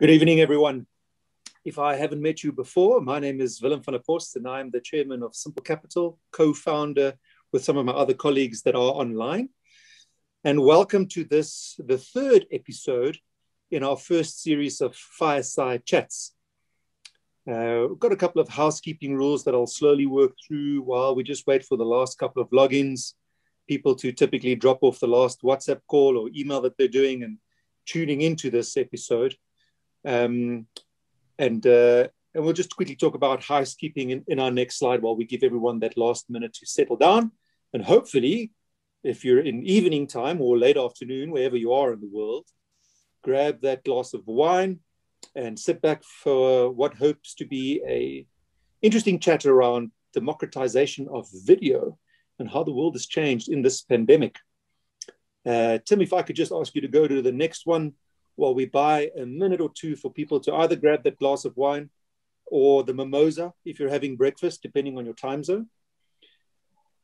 Good evening, everyone. If I haven't met you before, my name is Willem van der Post, and I'm the chairman of Simple Capital, co founder with some of my other colleagues that are online. And welcome to this, the third episode in our first series of fireside chats. Uh, we've got a couple of housekeeping rules that I'll slowly work through while we just wait for the last couple of logins, people to typically drop off the last WhatsApp call or email that they're doing and tuning into this episode. Um, and, uh, and we'll just quickly talk about housekeeping in, in our next slide while we give everyone that last minute to settle down. And hopefully, if you're in evening time or late afternoon, wherever you are in the world, grab that glass of wine and sit back for what hopes to be a interesting chat around democratization of video and how the world has changed in this pandemic. Uh, Tim, if I could just ask you to go to the next one while we buy a minute or two for people to either grab that glass of wine or the mimosa if you're having breakfast, depending on your time zone.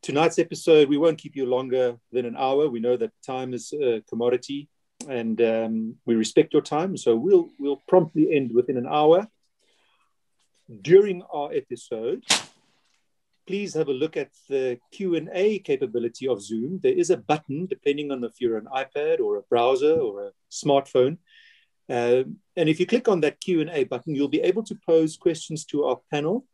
Tonight's episode, we won't keep you longer than an hour. We know that time is a commodity and um, we respect your time. So we'll, we'll promptly end within an hour. During our episode, please have a look at the Q&A capability of Zoom. There is a button, depending on if you're an iPad or a browser or a smartphone. Um, and if you click on that Q&A button, you'll be able to pose questions to our panel,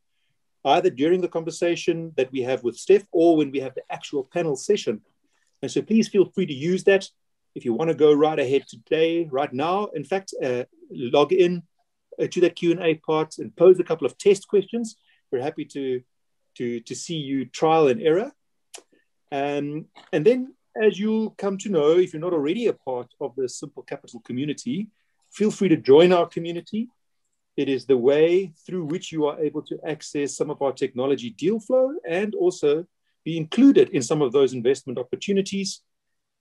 either during the conversation that we have with Steph or when we have the actual panel session. And so please feel free to use that. If you want to go right ahead today, right now, in fact, uh, log in uh, to that Q&A part and pose a couple of test questions. We're happy to to, to see you trial and error. Um, and then, as you'll come to know, if you're not already a part of the Simple Capital community, feel free to join our community. It is the way through which you are able to access some of our technology deal flow and also be included in some of those investment opportunities.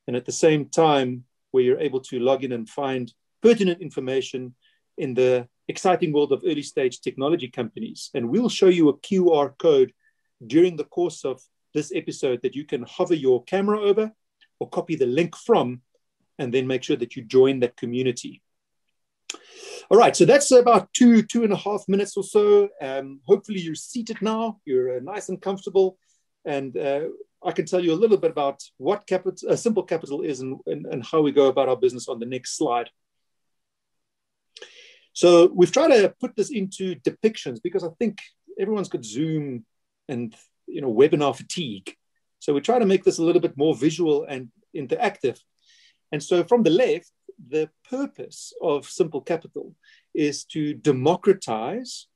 And at the same time, where you're able to log in and find pertinent information in the exciting world of early stage technology companies. And we'll show you a QR code during the course of this episode that you can hover your camera over or copy the link from and then make sure that you join that community. All right, so that's about two, two and a half minutes or so. Um, hopefully you're seated now, you're uh, nice and comfortable. And uh, I can tell you a little bit about what capital, uh, Simple Capital is and, and, and how we go about our business on the next slide. So we've tried to put this into depictions because I think everyone's got Zoom and you know webinar fatigue. So we try to make this a little bit more visual and interactive. And so from the left, the purpose of Simple Capital is to democratize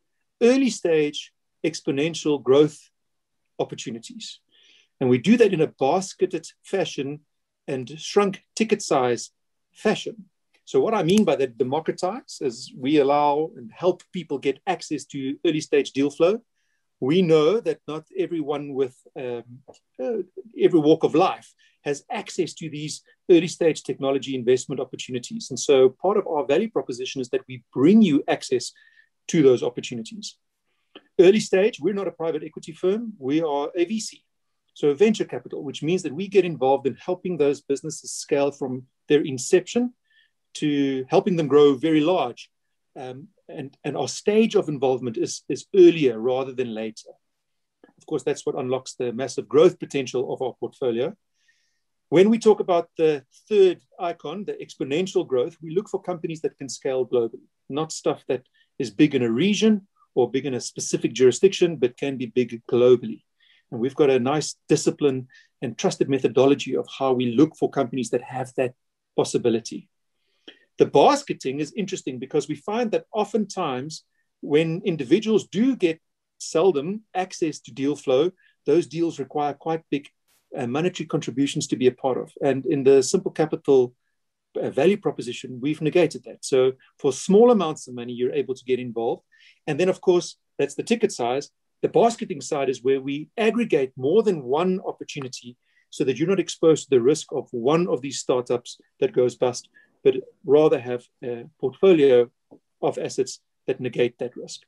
early stage exponential growth opportunities. And we do that in a basketed fashion and shrunk ticket size fashion. So what I mean by that democratize is we allow and help people get access to early stage deal flow we know that not everyone with um, uh, every walk of life has access to these early stage technology investment opportunities. And so part of our value proposition is that we bring you access to those opportunities. Early stage, we're not a private equity firm, we are a VC. So venture capital, which means that we get involved in helping those businesses scale from their inception to helping them grow very large um, and, and our stage of involvement is, is earlier rather than later. Of course, that's what unlocks the massive growth potential of our portfolio. When we talk about the third icon, the exponential growth, we look for companies that can scale globally, not stuff that is big in a region or big in a specific jurisdiction, but can be big globally. And we've got a nice discipline and trusted methodology of how we look for companies that have that possibility. The basketing is interesting because we find that oftentimes when individuals do get seldom access to deal flow, those deals require quite big uh, monetary contributions to be a part of. And in the simple capital uh, value proposition, we've negated that. So for small amounts of money, you're able to get involved. And then, of course, that's the ticket size. The basketing side is where we aggregate more than one opportunity so that you're not exposed to the risk of one of these startups that goes bust, but rather have a portfolio of assets that negate that risk.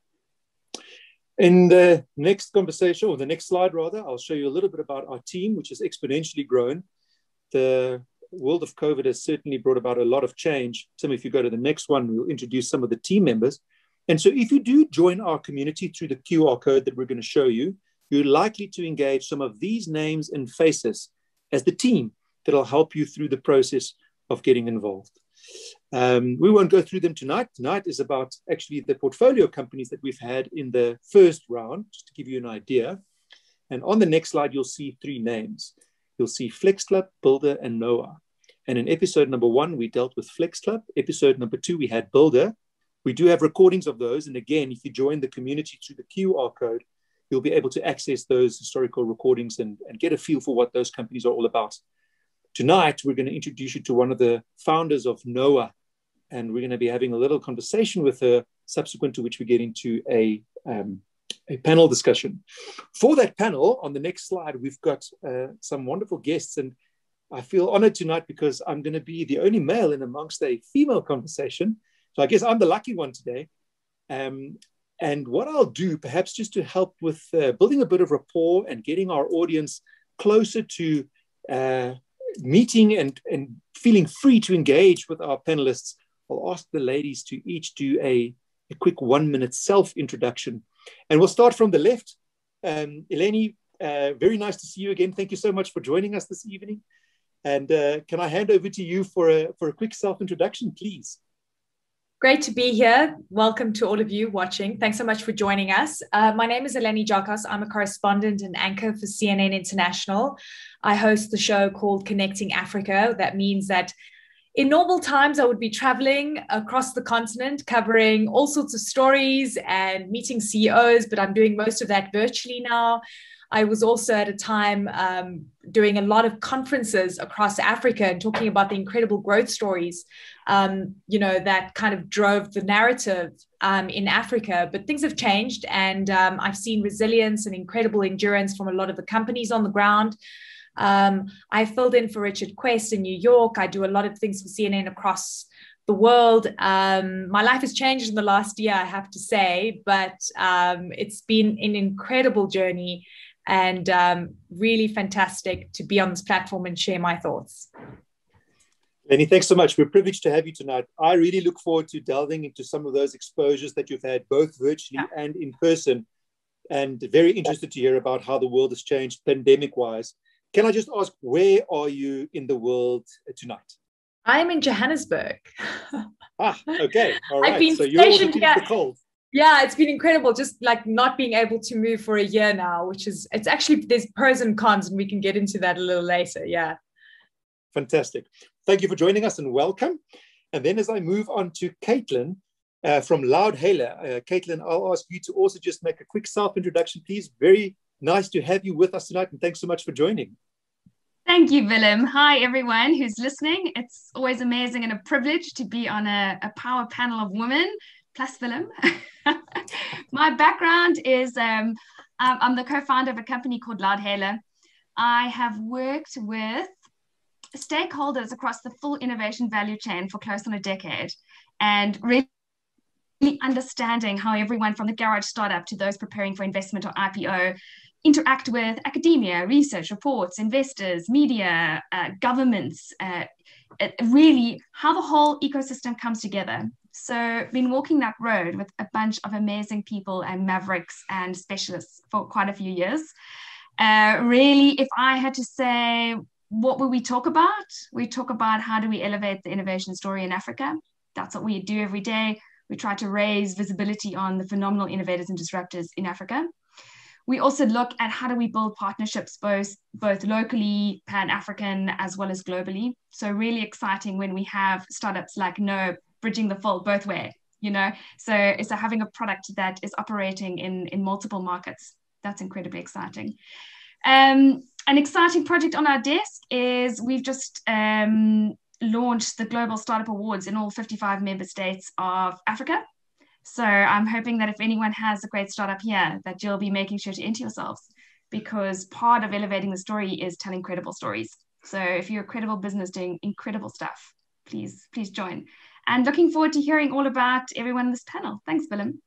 In the next conversation, or the next slide rather, I'll show you a little bit about our team, which has exponentially grown. The world of COVID has certainly brought about a lot of change. Some, if you go to the next one, we'll introduce some of the team members. And so, if you do join our community through the QR code that we're going to show you, you're likely to engage some of these names and faces as the team that'll help you through the process of getting involved. Um, we won't go through them tonight. Tonight is about actually the portfolio companies that we've had in the first round, just to give you an idea. And on the next slide, you'll see three names. You'll see Flex Club, Builder, and Noah. And in episode number one, we dealt with Flex Club. Episode number two, we had Builder. We do have recordings of those. And again, if you join the community through the QR code, you'll be able to access those historical recordings and, and get a feel for what those companies are all about. Tonight, we're going to introduce you to one of the founders of Noah, and we're going to be having a little conversation with her, subsequent to which we get into a, um, a panel discussion. For that panel, on the next slide, we've got uh, some wonderful guests, and I feel honored tonight because I'm going to be the only male in amongst a female conversation. So I guess I'm the lucky one today. Um, and what I'll do, perhaps just to help with uh, building a bit of rapport and getting our audience closer to uh, meeting and, and feeling free to engage with our panelists, I'll ask the ladies to each do a, a quick one minute self introduction. And we'll start from the left. Um, Eleni, uh, very nice to see you again. Thank you so much for joining us this evening. And uh, can I hand over to you for a, for a quick self introduction, please? Great to be here. Welcome to all of you watching. Thanks so much for joining us. Uh, my name is Eleni Giokos. I'm a correspondent and anchor for CNN International. I host the show called Connecting Africa. That means that in normal times, I would be traveling across the continent, covering all sorts of stories and meeting CEOs, but I'm doing most of that virtually now. I was also at a time um, doing a lot of conferences across Africa and talking about the incredible growth stories, um, you know, that kind of drove the narrative um, in Africa. But things have changed, and um, I've seen resilience and incredible endurance from a lot of the companies on the ground. Um, I filled in for Richard Quest in New York. I do a lot of things for CNN across the world. Um, my life has changed in the last year, I have to say, but um, it's been an incredible journey and um, really fantastic to be on this platform and share my thoughts. Lenny, thanks so much. We're privileged to have you tonight. I really look forward to delving into some of those exposures that you've had, both virtually yeah. and in person, and very interested to hear about how the world has changed pandemic wise. Can I just ask, where are you in the world tonight? I'm in Johannesburg. ah, okay. All right. I've been so stationed here. The cold yeah it's been incredible just like not being able to move for a year now which is it's actually there's pros and cons and we can get into that a little later yeah. Fantastic. Thank you for joining us and welcome. And then as i move on to caitlin uh, from Loudhailer uh, caitlin i'll ask you to also just make a quick self introduction please. Very nice to have you with us tonight and thanks so much for joining. Thank you, Willem. Hi, everyone who's listening. It's always amazing and a privilege to be on a, a power panel of women plus Willem. My background is um, I'm the co-founder of a company called Loudhailer. I have worked with stakeholders across the full innovation value chain for close on a decade and really understanding how everyone from the garage startup to those preparing for investment or IPO interact with academia, research, reports, investors, media, uh, governments, uh, really how the whole ecosystem comes together. So been walking that road with a bunch of amazing people and mavericks and specialists for quite a few years. Uh, really, if I had to say, what will we talk about? We talk about how do we elevate the innovation story in Africa. That's what we do every day. We try to raise visibility on the phenomenal innovators and disruptors in Africa. We also look at how do we build partnerships both both locally, pan African, as well as globally. So really exciting when we have startups like No bridging the fold both way you know? So so having a product that is operating in in multiple markets. That's incredibly exciting. Um, an exciting project on our desk is we've just um, launched the global startup awards in all 55 member states of africa. So i'm hoping that if anyone has a great startup here that you'll be making sure to enter yourselves because part of elevating the story is telling credible stories. So if you're a credible business doing incredible stuff please please join and looking forward to hearing all about everyone in this panel. Thanks, Willem.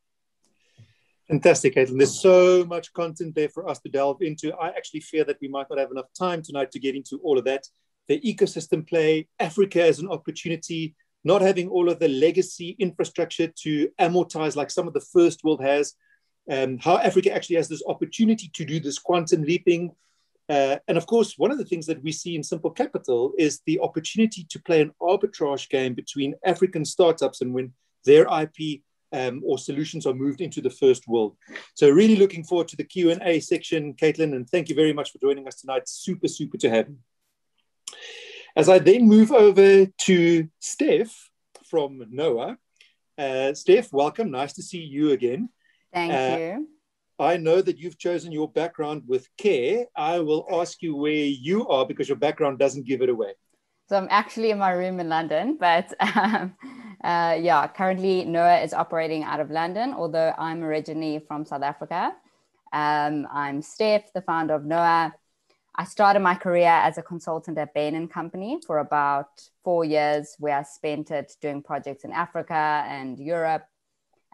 Fantastic, Caitlin. There's so much content there for us to delve into. I actually fear that we might not have enough time tonight to get into all of that. the ecosystem play, Africa as an opportunity, not having all of the legacy infrastructure to amortize like some of the first world has, um, how Africa actually has this opportunity to do this quantum leaping. Uh, and of course, one of the things that we see in Simple Capital is the opportunity to play an arbitrage game between African startups and when their IP um, or solutions are moved into the first world. So really looking forward to the Q&A section, Caitlin, and thank you very much for joining us tonight. Super, super to have you. As I then move over to Steph from NOAH. Uh, Steph, welcome. Nice to see you again. Thank uh, you. I know that you've chosen your background with care. I will ask you where you are because your background doesn't give it away. So I'm actually in my room in London, but um, uh, yeah, currently NOAH is operating out of London, although I'm originally from South Africa. Um, I'm Steph, the founder of NOAH. I started my career as a consultant at Bain and Company for about four years, where I spent it doing projects in Africa and Europe,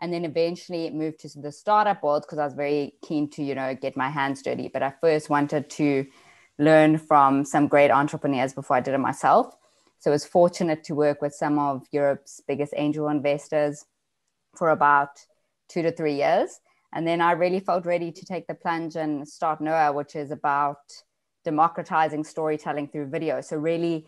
and then eventually it moved to the startup world because I was very keen to, you know, get my hands dirty. But I first wanted to learn from some great entrepreneurs before I did it myself. So I was fortunate to work with some of Europe's biggest angel investors for about two to three years. And then I really felt ready to take the plunge and start NOAH, which is about democratizing storytelling through video. So, really,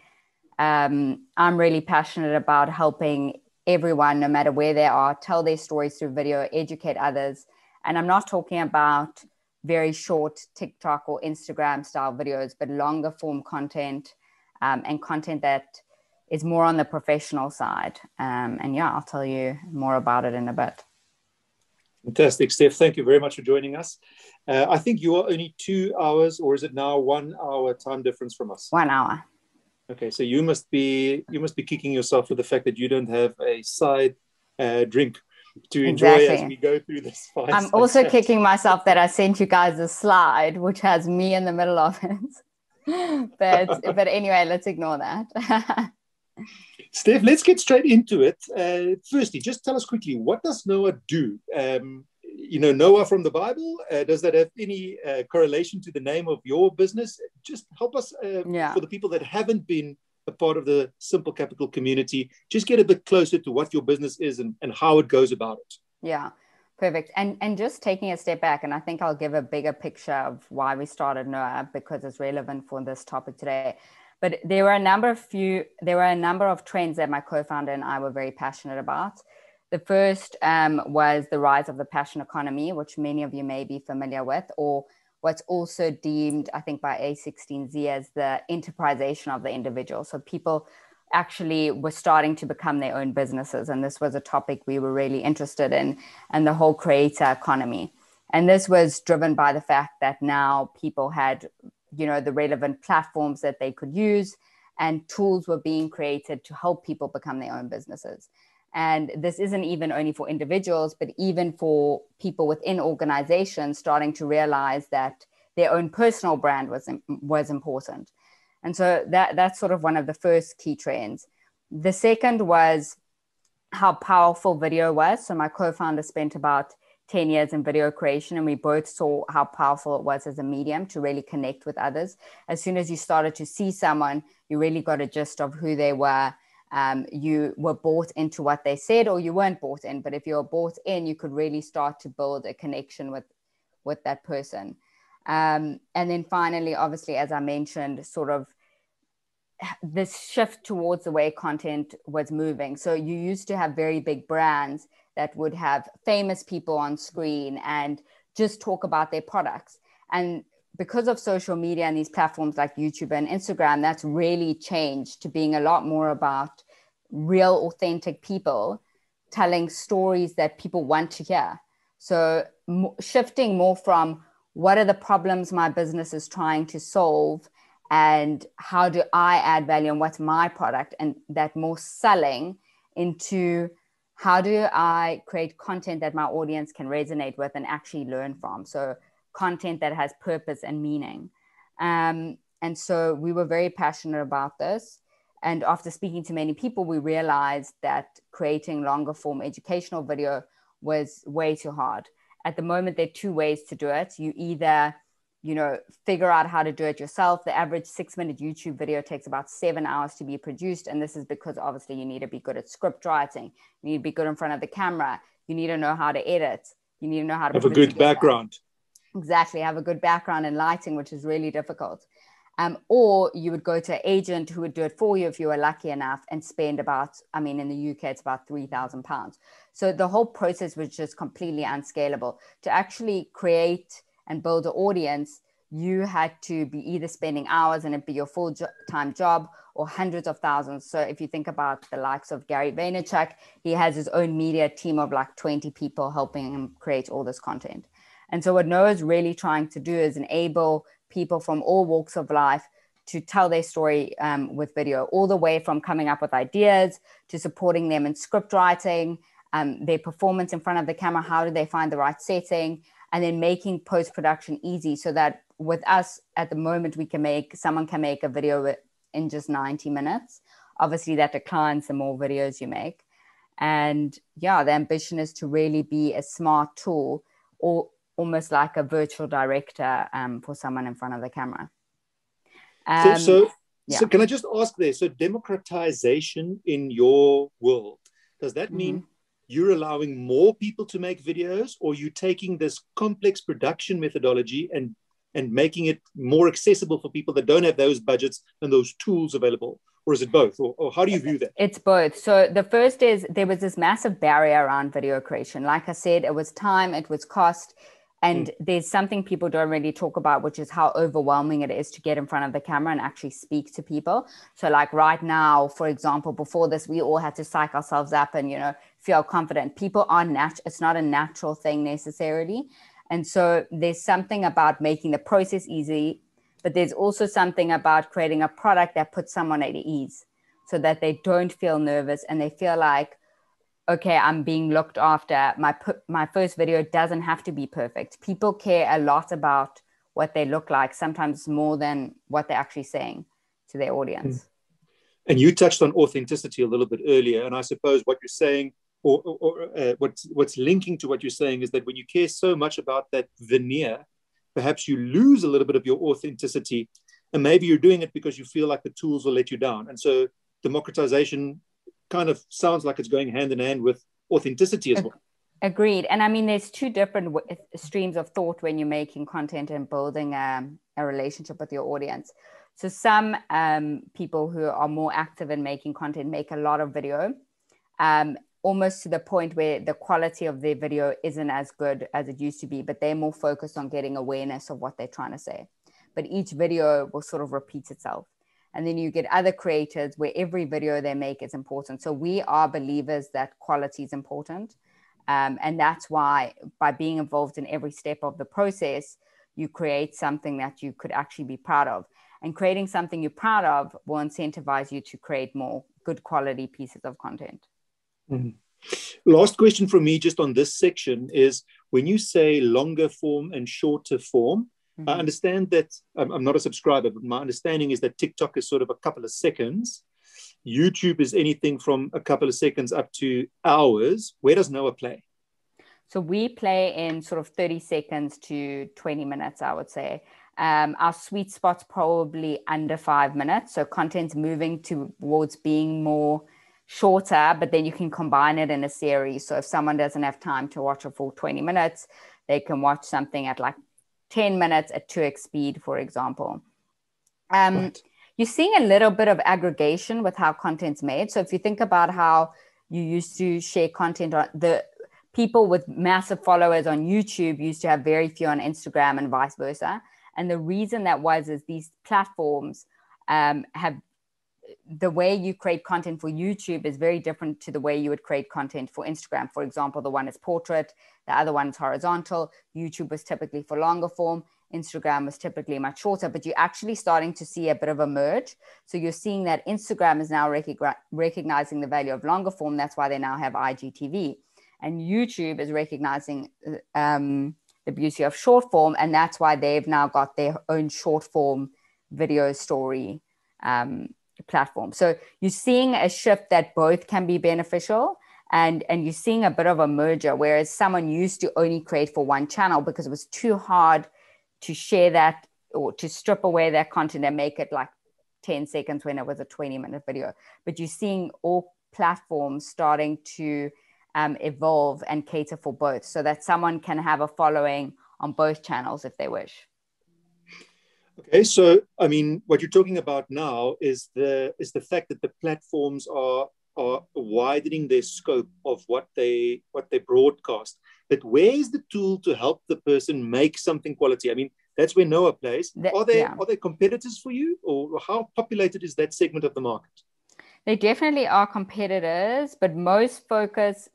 um, I'm really passionate about helping everyone, no matter where they are, tell their stories through video, educate others. And I'm not talking about very short TikTok or Instagram style videos, but longer form content um, and content that is more on the professional side. Um, and yeah, I'll tell you more about it in a bit. Fantastic, Steph. Thank you very much for joining us. Uh, I think you are only two hours, or is it now one hour time difference from us? One hour. Okay, so you must be you must be kicking yourself for the fact that you don't have a side uh, drink to enjoy exactly. as we go through this. I'm also kicking myself that I sent you guys a slide which has me in the middle of it. but but anyway, let's ignore that. Steph, let's get straight into it. Uh, firstly, just tell us quickly what does NOAH do? Um, you know, Noah from the Bible. Uh, does that have any uh, correlation to the name of your business? Just help us um, yeah. for the people that haven't been a part of the Simple Capital community, just get a bit closer to what your business is and, and how it goes about it. Yeah, perfect. And and just taking a step back, and I think I'll give a bigger picture of why we started NOAH because it's relevant for this topic today. But there were a number of few, there were a number of trends that my co-founder and I were very passionate about. The first um, was the rise of the passion economy, which many of you may be familiar with, or what's also deemed, I think, by A16Z as the enterprisation of the individual. So people actually were starting to become their own businesses. And this was a topic we were really interested in, and the whole creator economy. And this was driven by the fact that now people had, you know, the relevant platforms that they could use, and tools were being created to help people become their own businesses. And this isn't even only for individuals, but even for people within organizations starting to realize that their own personal brand was, was important. And so that, that's sort of one of the first key trends. The second was how powerful video was. So my co-founder spent about 10 years in video creation and we both saw how powerful it was as a medium to really connect with others. As soon as you started to see someone, you really got a gist of who they were um, you were bought into what they said or you weren't bought in but if you're bought in you could really start to build a connection with with that person. Um, and then finally obviously as i mentioned sort of this shift towards the way content was moving. So you used to have very big brands that would have famous people on screen and just talk about their products. And because of social media and these platforms like YouTube and Instagram, that's really changed to being a lot more about real, authentic people telling stories that people want to hear. So, m- shifting more from what are the problems my business is trying to solve and how do I add value and what's my product, and that more selling into how do I create content that my audience can resonate with and actually learn from. So, content that has purpose and meaning. Um, and so we were very passionate about this. And after speaking to many people, we realized that creating longer form educational video was way too hard. At the moment, there are two ways to do it. You either you know, figure out how to do it yourself. The average six minute YouTube video takes about seven hours to be produced. And this is because obviously you need to be good at script writing, you need to be good in front of the camera, you need to know how to edit, you need to know how to have a good background. Exactly, have a good background in lighting, which is really difficult. Um, or you would go to an agent who would do it for you if you were lucky enough and spend about, I mean, in the UK, it's about £3,000. So the whole process was just completely unscalable. To actually create and build an audience, you had to be either spending hours and it'd be your full jo- time job or hundreds of thousands. So if you think about the likes of Gary Vaynerchuk, he has his own media team of like 20 people helping him create all this content. And so what Noah is really trying to do is enable people from all walks of life to tell their story um, with video, all the way from coming up with ideas to supporting them in script writing, um, their performance in front of the camera, how do they find the right setting, and then making post production easy so that with us at the moment we can make someone can make a video in just 90 minutes. Obviously that declines the more videos you make. And yeah the ambition is to really be a smart tool or almost like a virtual director um, for someone in front of the camera. Um, so, so, yeah. so can i just ask there so democratization in your world does that mean mm-hmm. you're allowing more people to make videos or you taking this complex production methodology and and making it more accessible for people that don't have those budgets and those tools available? Or is it both? Or, or, how do you view that? It's both. So the first is there was this massive barrier around video creation. Like i said it was time it was cost and mm. there's something people don't really talk about, which is how overwhelming it is to get in front of the camera and actually speak to people. So, like right now, for example, before this, we all had to psych ourselves up and, you know, feel confident. People are natural, it's not a natural thing necessarily. And so, there's something about making the process easy, but there's also something about creating a product that puts someone at ease so that they don't feel nervous and they feel like, okay, I'm being looked after. My my first video doesn't have to be perfect. People care a lot about what they look like, sometimes more than what they're actually saying to their audience. Hmm. And you touched on authenticity a little bit earlier, and I suppose what you're saying, or, or, uh, what's what's linking to what you're saying, is that when you care so much about that veneer, perhaps you lose a little bit of your authenticity, and maybe you're doing it because you feel like the tools will let you down. And so democratization kind of sounds like it's going hand in hand with authenticity as well. Agreed. And I mean, there's two different w- streams of thought when you're making content and building um, a relationship with your audience. So, some um, people who are more active in making content make a lot of video, um, almost to the point where the quality of their video isn't as good as it used to be, but they're more focused on getting awareness of what they're trying to say. But each video will sort of repeat itself. And then you get other creators where every video they make is important. So we are believers that quality is important. Um, and that's why by being involved in every step of the process, you create something that you could actually be proud of. And creating something you're proud of will incentivize you to create more good quality pieces of content. Mm-hmm. Last question from me, just on this section, is when you say longer form and shorter form, Mm-hmm. I understand that I'm, I'm, not a subscriber, but my understanding is that TikTok is sort of a couple of seconds. YouTube is anything from a couple of seconds up to hours. Where does Noah play? So we play in sort of 30 seconds to 20 minutes, I would say. Um, our sweet spot's probably under five minutes. So content's moving towards being more shorter, but then you can combine it in a series. So if someone doesn't have time to watch a full 20 minutes, they can watch something at like 10 minutes at 2x speed, for example. Um, right. You're seeing a little bit of aggregation with how content's made. So if you think about how you used to share content on the people with massive followers on YouTube used to have very few on Instagram and vice versa. And the reason that was is these platforms um, have the way you create content for YouTube is very different to the way you would create content for Instagram. For example, the one is portrait, the other one is horizontal. YouTube was typically for longer form. Instagram was typically much shorter, but you're actually starting to see a bit of a merge. So you're seeing that Instagram is now recognizing the value of longer form. That's why they now have IGTV. And YouTube is recognizing um, the beauty of short form. And that's why they've now got their own short form video story um, platform. So you're seeing a shift that both can be beneficial and and you're seeing a bit of a merger whereas someone used to only create for one channel because it was too hard to share that or to strip away that content and make it like 10 seconds when it was a 20 minute video. But you're seeing all platforms starting to um, evolve and cater for both so that someone can have a following on both channels if they wish. Okay, so I mean, what you're talking about now is the is the fact that the platforms are are widening their scope of what they what they broadcast. But where is the tool to help the person make something quality? I mean, that's where Noah plays. The, are there yeah. are there competitors for you, or how populated is that segment of the market? They definitely are competitors, but most focus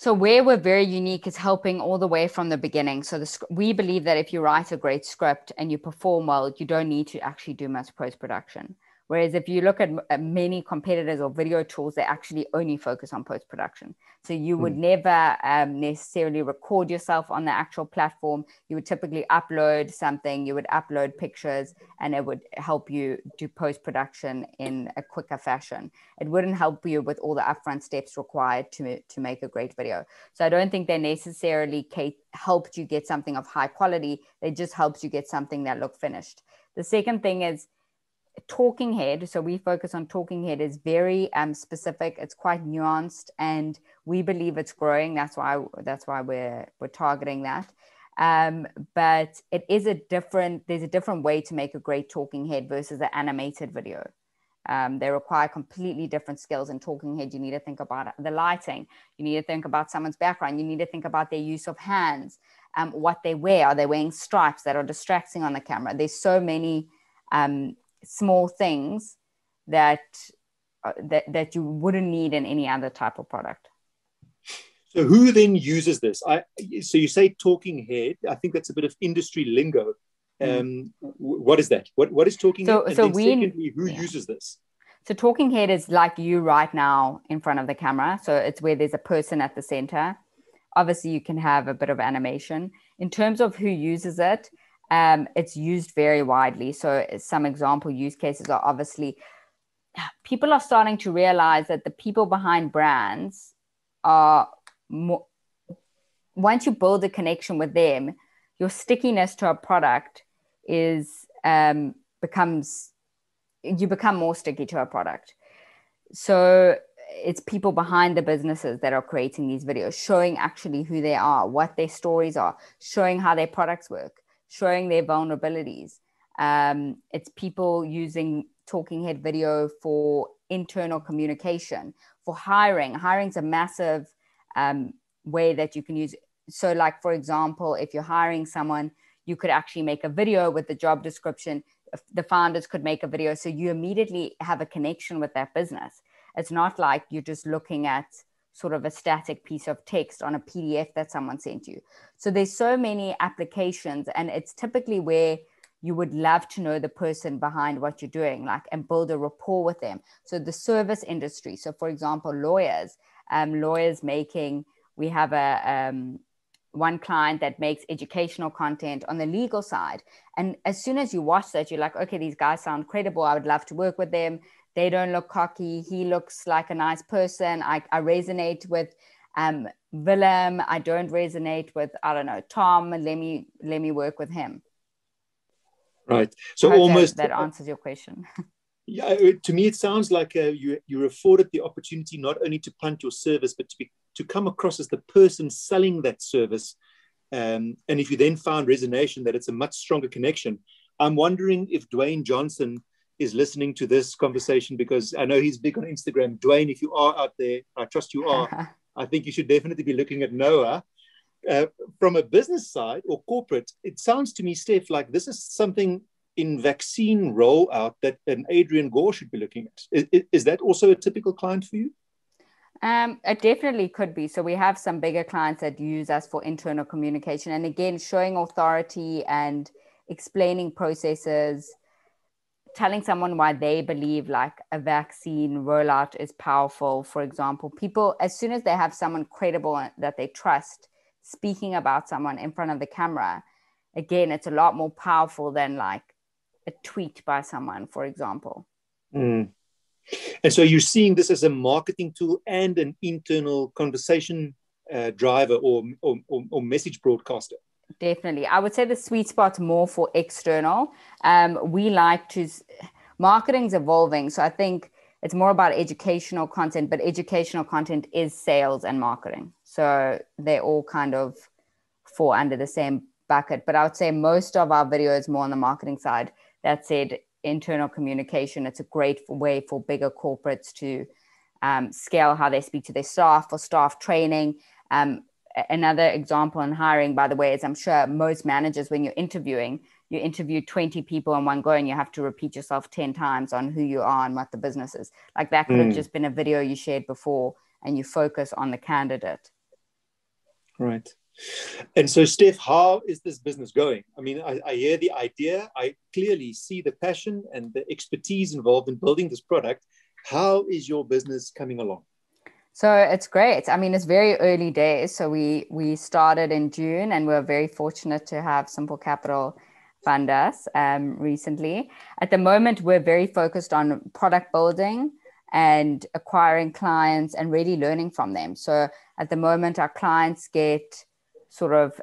so where we're very unique is helping all the way from the beginning. So the, we believe that if you write a great script and you perform well, you don't need to actually do much post production. Whereas if you look at, at, many competitors or video tools, they actually only focus on post production. So you would mm. never um, necessarily record yourself on the actual platform. You would typically upload something, you would upload pictures, and it would help you do post production in a quicker fashion. It wouldn't help you with all the upfront steps required to, to make a great video. So I don't think they necessarily helped you get something of high quality. They just helps you get something that look finished. The second thing is talking head so we focus on talking head is very um, specific. It's quite nuanced and we believe it's growing. That's why that's why we're we're targeting that. Um, but it is a different there's a different way to make a great talking head versus an animated video. Um, they require completely different skills in talking head. You need to think about the lighting. You need to think about someone's background. You need to think about their use of hands um, what they wear. Are they wearing stripes that are distracting on the camera? There's so many um, small things that uh, that that you wouldn't need in any other type of product. So who then uses this? I so you say talking head. I think that's a bit of industry lingo. Mm. Um, what is that? What what is talking so, head? And so we, secondly, who yeah. uses this? So talking head is like you right now in front of the camera. So it's where there's a person at the center. Obviously, you can have a bit of animation. In terms of who uses it, um, it's used very widely. So, some example use cases are obviously people are starting to realize that the people behind brands are more, once you build a connection with them, your stickiness to a product is um, becomes you become more sticky to a product. So it's people behind the businesses that are creating these videos, showing actually who they are, what their stories are, showing how their products work showing their vulnerabilities. Um, it's people using talking head video for internal communication, for hiring. Hiring's a massive um, way that you can use. So, like for example, if you're hiring someone, you could actually make a video with the job description. The founders could make a video, so you immediately have a connection with that business. It's not like you're just looking at sort of a static piece of text on a PDF that someone sent you. So there's so many applications, and it's typically where you would love to know the person behind what you're doing, like and build a rapport with them. So the service industry. So for example, lawyers, um, lawyers making. We have a um, one client that makes educational content on the legal side, and as soon as you watch that, you're like, okay, these guys sound credible. I would love to work with them they don't look cocky. He looks like a nice person. I, I resonate with um, Willem. I don't resonate with, I don't know, Tom. Let me, let me work with him. Right. So almost that, that answers your question. yeah, to me, it sounds like uh, you, you're afforded the opportunity not only to punt your service, but to be, to come across as the person selling that service. Um, and if you then found resonation, that it's a much stronger connection. I'm wondering if Dwayne Johnson is listening to this conversation because I know he's big on Instagram. Dwayne, if you are out there, I trust you are. I think you should definitely be looking at Noah. Uh, from a business side or corporate, it sounds to me, Steph, like this is something in vaccine rollout that an Adrian Gore should be looking at. Is, is that also a typical client for you? Um, it definitely could be. So we have some bigger clients that use us for internal communication, and again, showing authority and explaining processes telling someone why they believe like a vaccine rollout is powerful for example people as soon as they have someone credible that they trust speaking about someone in front of the camera again it's a lot more powerful than like a tweet by someone for example mm. and so you're seeing this as a marketing tool and an internal conversation uh, driver or, or, or, or message broadcaster definitely. I would say the sweet spot's more for external. Um, we like to, marketing's evolving. So I think it's more about educational content, but educational content is sales and marketing. So they all kind of fall under the same bucket. But I would say most of our videos more on the marketing side. That said, internal communication, it's a great way for bigger corporates to um, scale how they speak to their staff for staff training. Um, another example in hiring, by the way, is I'm sure most managers, when you're interviewing, you interview 20 people in one go and you have to repeat yourself 10 times on who you are and what the business is. Like that could mm. have just been a video you shared before and you focus on the candidate. Right. And so, Steph, how is this business going? I mean, I, I, hear the idea. I clearly see the passion and the expertise involved in building this product. How is your business coming along? So it's great. I mean, it's very early days. So we we started in June, and we're very fortunate to have Simple Capital fund us um, recently. At the moment, we're very focused on product building and acquiring clients and really learning from them. So at the moment, our clients get sort of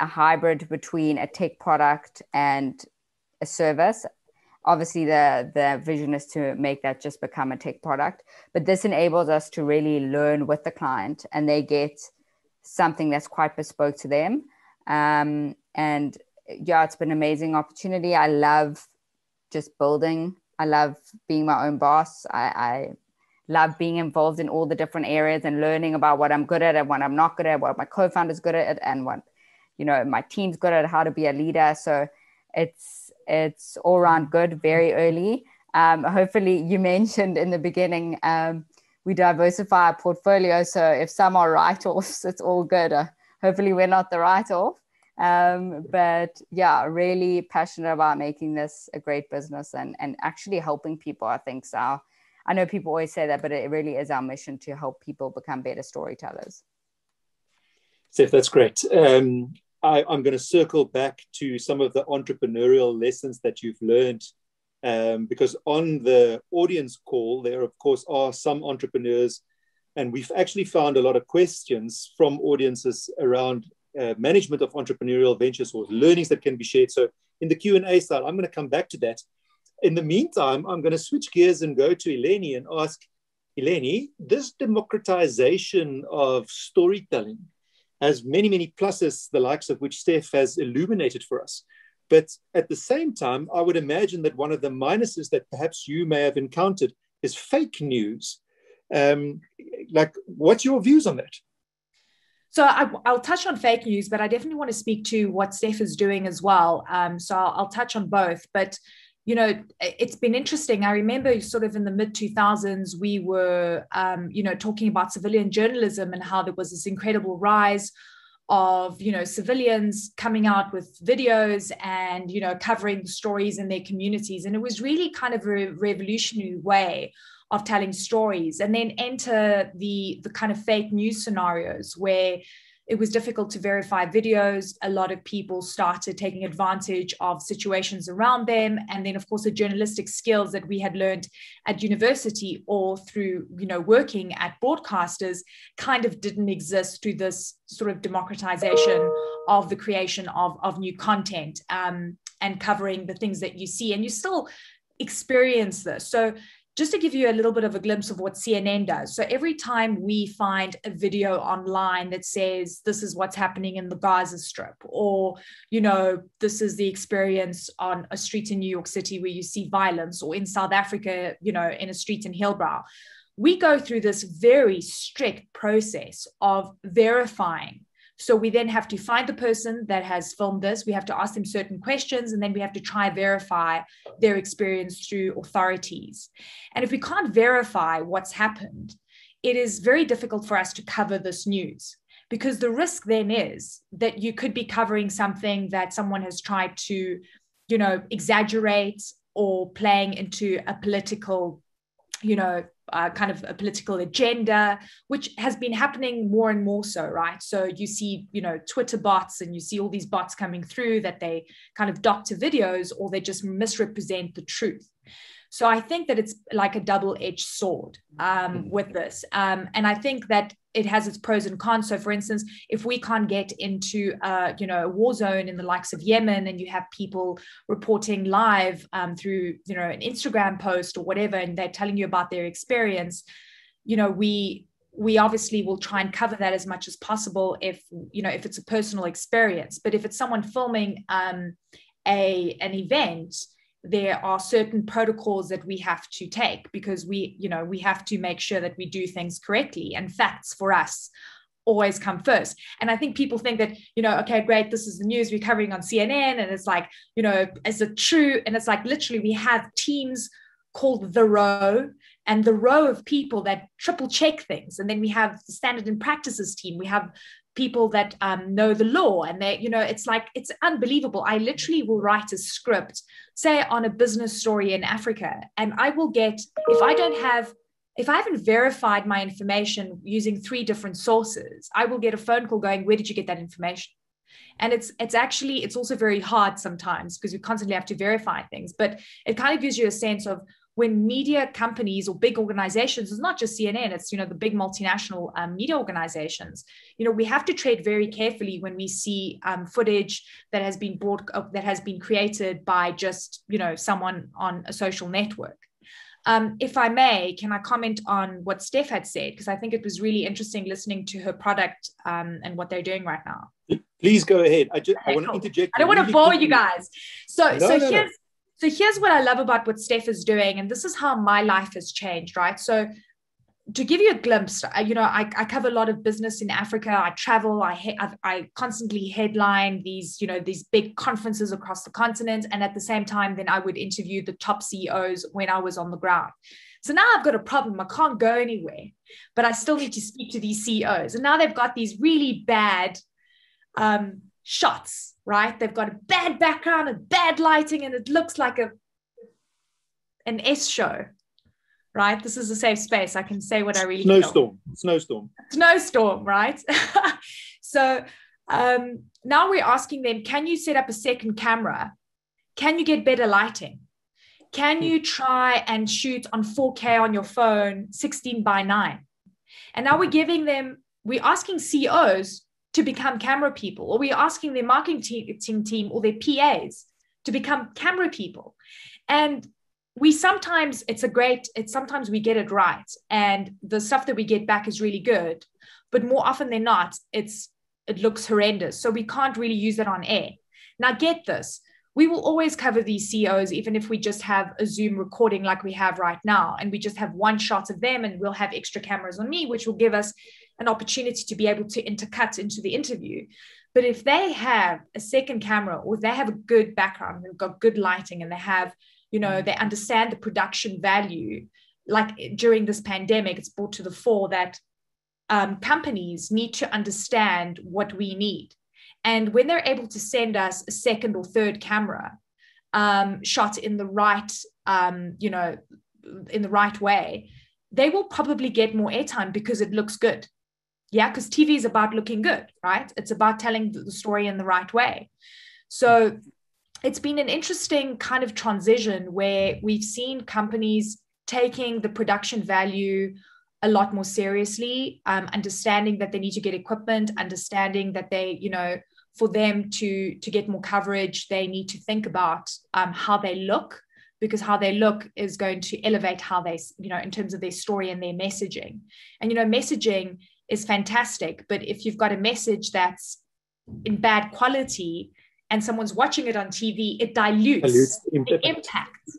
a hybrid between a tech product and a service. Obviously, the, the vision is to make that just become a tech product, but this enables us to really learn with the client and they get something that's quite bespoke to them. Um, and yeah, it's been an amazing opportunity. I love just building. I love being my own boss. I, I love being involved in all the different areas and learning about what I'm good at and what I'm not good at, what my co-founder's good at, and what you know my team's good at, how to be a leader. So it's it's all around good, very early. Um, hopefully, you mentioned in the beginning um, we diversify our portfolio. So if some are write-offs, it's all good. Uh, hopefully, we're not the write-off. Um, but yeah, really passionate about making this a great business and and actually helping people. I think so I know people always say that, but it really is our mission to help people become better storytellers. Steph, that's great. Um, I, am going to circle back to some of the entrepreneurial lessons that you've learned. Um, because on the audience call, there, of course, are some entrepreneurs, and we've actually found a lot of questions from audiences around uh, management of entrepreneurial ventures or learnings that can be shared. So, in the Q and A style, I'm going to come back to that in the meantime, I'm going to switch gears and go to Eleni and ask Eleni, this democratization of storytelling has many, many pluses, the likes of which Steph has illuminated for us. But at the same time, I would imagine that one of the minuses that perhaps you may have encountered is fake news. Um, like, what's your views on that? So I, will touch on fake news, but I definitely want to speak to what Steph is doing as well. Um, so I'll, I'll touch on both. But you know, it's been interesting. I remember sort of in the mid 2000s, we were, um, you know, talking about civilian journalism and how there was this incredible rise of, you know, civilians coming out with videos and, you know, covering stories in their communities. And it was really kind of a revolutionary way of telling stories. And then enter the the kind of fake news scenarios where it was difficult to verify videos. A lot of people started taking advantage of situations around them. And then, of course, the journalistic skills that we had learned at university or through, you know, working at broadcasters kind of didn't exist through this sort of democratization of the creation of, of new content um, and covering the things that you see. And you still experience this. So just to give you a little bit of a glimpse of what CNN does. So every time we find a video online that says this is what's happening in the Gaza Strip, or you know this is the experience on a street in New York City where you see violence, or in South Africa, you know, in a street in Hillbrow, we go through this very strict process of verifying so we then have to find the person that has filmed this. We have to ask them certain questions, and then we have to try verify their experience through authorities. And if we can't verify what's happened, it is very difficult for us to cover this news because the risk then is that you could be covering something that someone has tried to, you know, exaggerate or playing into a political, you know, uh, kind of a political agenda, which has been happening more and more so, right? So you see, you know, Twitter bots and you see all these bots coming through that they kind of doctor videos or they just misrepresent the truth. So I think that it's like a double edged sword um, mm-hmm. with this. Um, and I think that it has its pros and cons. So, for instance, if we can't get into, uh, you know, a war zone in the likes of Yemen, and you have people reporting live um, through, you know, an Instagram post or whatever, and they're telling you about their experience, you know, we we obviously will try and cover that as much as possible if you know if it's a personal experience but if it's someone filming um, a an event there are certain protocols that we have to take because we you know we have to make sure that we do things correctly and facts for us always come first. And i think people think that you know okay great this is the news we're covering on cnn and it's like you know is it true? And it's like literally we have teams called the row and the row of people that triple check things. And then we have the standard and practices team. We have people that um, know the law and they you know it's like it's unbelievable. I literally will write a script say on a business story in africa and i will get if i don't have if i haven't verified my information using three different sources i will get a phone call going where did you get that information? And it's it's actually it's also very hard sometimes because you constantly have to verify things but it kind of gives you a sense of when media companies or big organizations, it's not just CNN, it's you know the big multinational um, media organizations. You know we have to tread very carefully when we see um, footage that has been brought uh, that has been created by just you know someone on a social network. Um, if I may, can I comment on what Steph had said? Because I think it was really interesting listening to her product um, and what they're doing right now. Please go ahead. I, just, okay, I want to interject. I don't want to bore you guys. So, no, so no, here's so here's what I love about what Steph is doing, and this is how my life has changed, right? So to give you a glimpse, you know, I, I cover a lot of business in Africa. I travel. I, I I constantly headline these, you know, these big conferences across the continent, and at the same time, then I would interview the top CEOs when I was on the ground. So now I've got a problem. I can't go anywhere, but I still need to speak to these CEOs, and now they've got these really bad um, shots right? They've got a bad background and bad lighting, and it looks like a an S show, right? This is a safe space. I can say what I really snowstorm, feel. snowstorm, snowstorm, right? so um, now we're asking them, can you set up a second camera? Can you get better lighting? Can you try and shoot on 4K on your phone, 16 by 9? And now we're giving them, we're asking CEOs to become camera people, or we're asking their marketing team or their PAs to become camera people. And we sometimes, it's a great, it's sometimes we get it right. And the stuff that we get back is really good. But more often than not, it's it looks horrendous. So we can't really use it on air. Now get this. We will always cover these CEOs, even if we just have a Zoom recording like we have right now, and we just have one shot of them, and we'll have extra cameras on me, which will give us an opportunity to be able to intercut into the interview. But if they have a second camera or they have a good background, they've got good lighting and they have, you know, they understand the production value, like during this pandemic, it's brought to the fore that um, companies need to understand what we need. And when they're able to send us a second or third camera um, shot in the right, um, you know, in the right way, they will probably get more airtime because it looks good. Yeah, because TV is about looking good, right? It's about telling the story in the right way. So it's been an interesting kind of transition where we've seen companies taking the production value a lot more seriously, um, understanding that they need to get equipment, understanding that they, you know, for them to to get more coverage, they need to think about um, how they look because how they look is going to elevate how they, you know, in terms of their story and their messaging. And you know, messaging is fantastic. But if you've got a message that's in bad quality and someone's watching it on TV, it dilutes, dilutes the impact.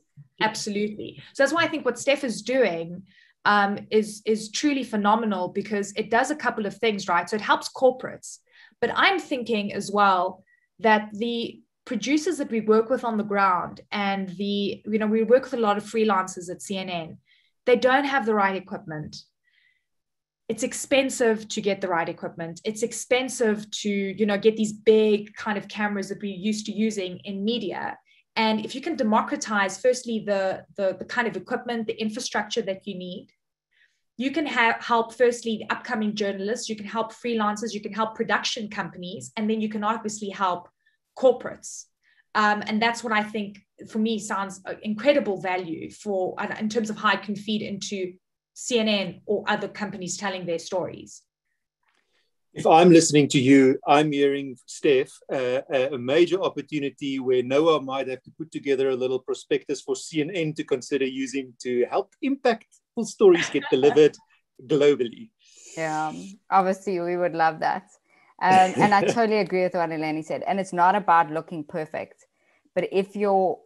Absolutely. So that's why I think what Steph is doing um, is is truly phenomenal because it does a couple of things, right? So it helps corporates, but I'm thinking as well that the producers that we work with on the ground and the you know we work with a lot of freelancers at CNN, they don't have the right equipment it's expensive to get the right equipment. It's expensive to you know get these big kind of cameras that we're used to using in media. And if you can democratize firstly the the, the kind of equipment the infrastructure that you need you can have help firstly the upcoming journalists you can help freelancers you can help production companies and then you can obviously help corporates. Um, and that's what I think for me sounds incredible value for in terms of how it can feed into CNN or other companies telling their stories. If I'm listening to you, I'm hearing, Steph, uh, a major opportunity where Noah might have to put together a little prospectus for CNN to consider using to help impactful stories get delivered globally. Yeah, obviously, we would love that. Um, and I totally agree with what Eleni said. And it's not about looking perfect, but if you're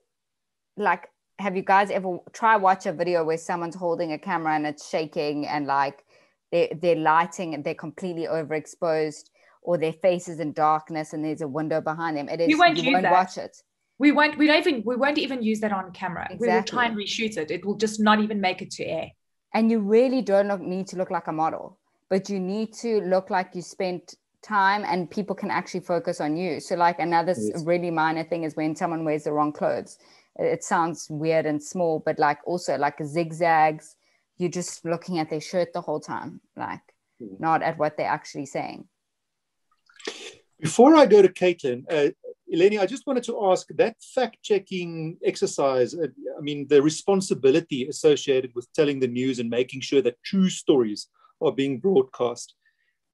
like, have you guys ever try watch a video where someone's holding a camera and it's shaking and like they they're lighting and they're completely overexposed or their face is in darkness and there's a window behind them. It is you won't, you won't watch it. We won't we don't even we won't even use that on camera. Exactly. We will try and reshoot it. It will just not even make it to air. And you really don't look, need to look like a model, but you need to look like you spent time and people can actually focus on you. So like another yes. really minor thing is when someone wears the wrong clothes. It sounds weird and small, but like also like zigzags, you're just looking at their shirt the whole time, like mm. not at what they're actually saying. Before I go to Caitlin, uh, Eleni, I just wanted to ask that fact checking exercise. Uh, I mean, the responsibility associated with telling the news and making sure that true stories are being broadcast.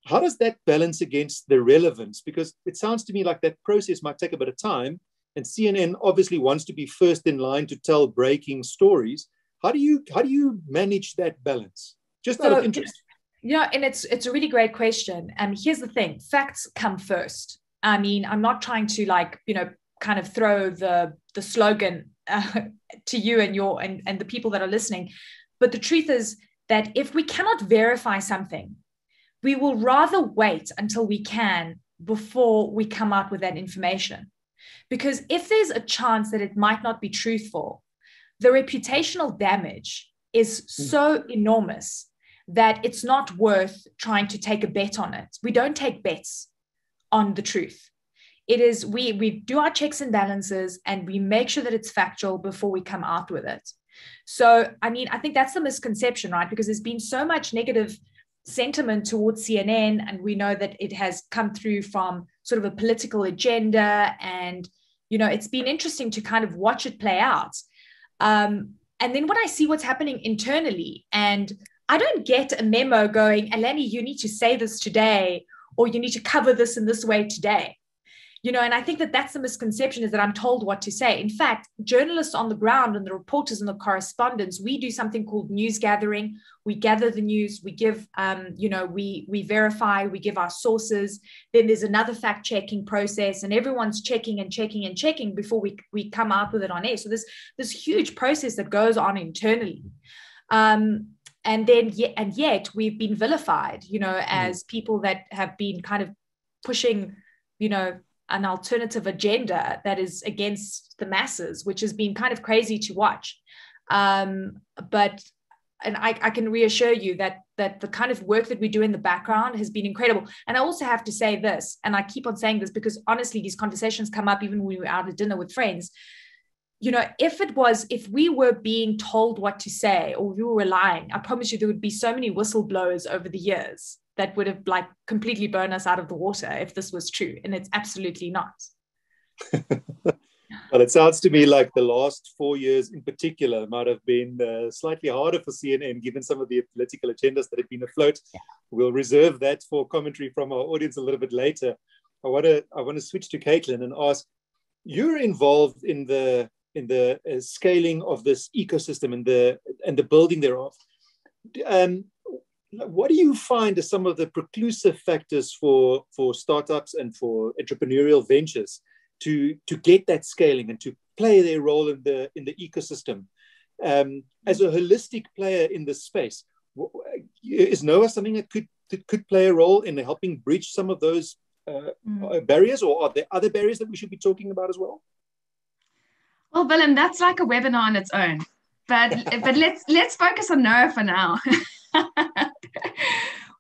How does that balance against the relevance? Because it sounds to me like that process might take a bit of time. And CNN obviously wants to be first in line to tell breaking stories. How do you how do you manage that balance? Just so, out of interest. Yeah, and it's it's a really great question. And here's the thing: facts come first. I mean, I'm not trying to like you know kind of throw the the slogan uh, to you and your and and the people that are listening, but the truth is that if we cannot verify something, we will rather wait until we can before we come out with that information. Because if there's a chance that it might not be truthful, the reputational damage is hmm. so enormous that it's not worth trying to take a bet on it. We don't take bets on the truth. It is we we do our checks and balances and we make sure that it's factual before we come out with it. So I mean, I think that's the misconception, right? Because there's been so much negative sentiment towards CNN, and we know that it has come through from sort of a political agenda, and you know, it's been interesting to kind of watch it play out. Um, and then when I see what's happening internally, and I don't get a memo going, Eleni, you need to say this today, or you need to cover this in this way today you know and i think that that's the misconception is that i'm told what to say. In fact journalists on the ground and the reporters and the correspondents we do something called news gathering. We gather the news we give um, you know we we verify we give our sources. Then there's another fact checking process and everyone's checking and checking and checking before we we come out with it on air. So there's this huge process that goes on internally. Um, and then yet and yet we've been vilified you know mm-hmm. as people that have been kind of pushing you know an alternative agenda that is against the masses, which has been kind of crazy to watch. Um, but and I, I, can reassure you that that the kind of work that we do in the background has been incredible. And I also have to say this, and I keep on saying this because honestly, these conversations come up even when we're out at dinner with friends. You know, if it was, if we were being told what to say or we were lying, I promise you there would be so many whistleblowers over the years that would have like completely burned us out of the water if this was true and it's absolutely not. Well it sounds to me like the last four years in particular might have been uh, slightly harder for cnn given some of the political agendas that have been afloat. Yeah. we'll reserve that for commentary from our audience a little bit later. I want to i want to switch to caitlin and ask you're involved in the in the uh, scaling of this ecosystem and the and the building thereof. Um, what do you find are some of the preclusive factors for for startups and for entrepreneurial ventures to to get that scaling and to play their role in the in the ecosystem? Um, as a holistic player in this space is noah something that could that could play a role in helping bridge some of those uh, mm. barriers or are there other barriers that we should be talking about as well? Well willem that's like a webinar on its own but but let's let's focus on noah for now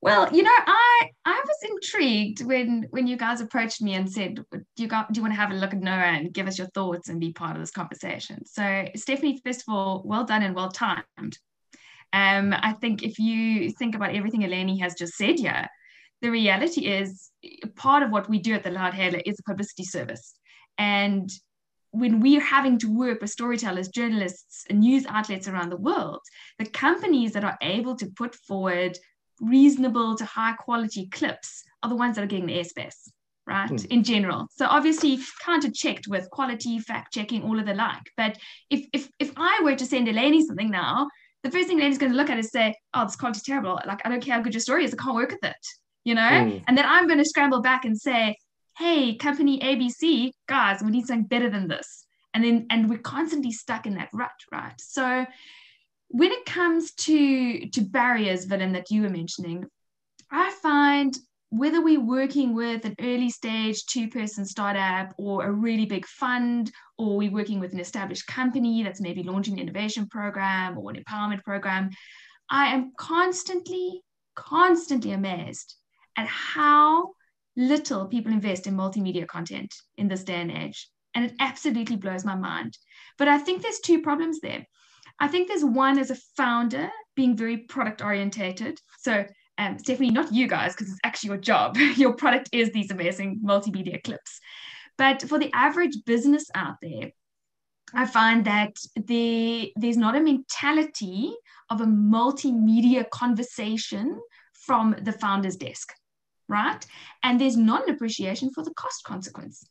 well, you know, I I was intrigued when when you guys approached me and said, "Do you got do you want to have a look at Noah and give us your thoughts and be part of this conversation?" So, Stephanie, first of all, well done and well timed. Um, I think if you think about everything Eleni has just said here, the reality is part of what we do at the Loudhailer is a publicity service, and when we're having to work with storytellers, journalists, and news outlets around the world, the companies that are able to put forward reasonable to high quality clips are the ones that are getting the airspace, right? Mm. In general. So obviously counter checked with quality, fact checking, all of the like. But if if if I were to send Eleni something now, the first thing Eleni's going to look at is say, oh, this quality's terrible. Like, I don't care how good your story is, I can't work with it. You know? Mm. And then I'm going to scramble back and say, hey, company ABC, guys, we need something better than this. And then and we're constantly stuck in that rut, right? So when it comes to to barriers, Willem, that you were mentioning, I find whether we're working with an early stage two person startup or a really big fund, or we're working with an established company that's maybe launching an innovation program or an empowerment program, I am constantly, constantly amazed at how little people invest in multimedia content in this day and age. And it absolutely blows my mind. But I think there's two problems there. I think there's one as a founder being very product orientated. So um, Stephanie, not you guys, because it's actually your job. your product is these amazing multimedia clips. But for the average business out there, I find that the, there's not a mentality of a multimedia conversation from the founder's desk, right? And there's not an appreciation for the cost consequence.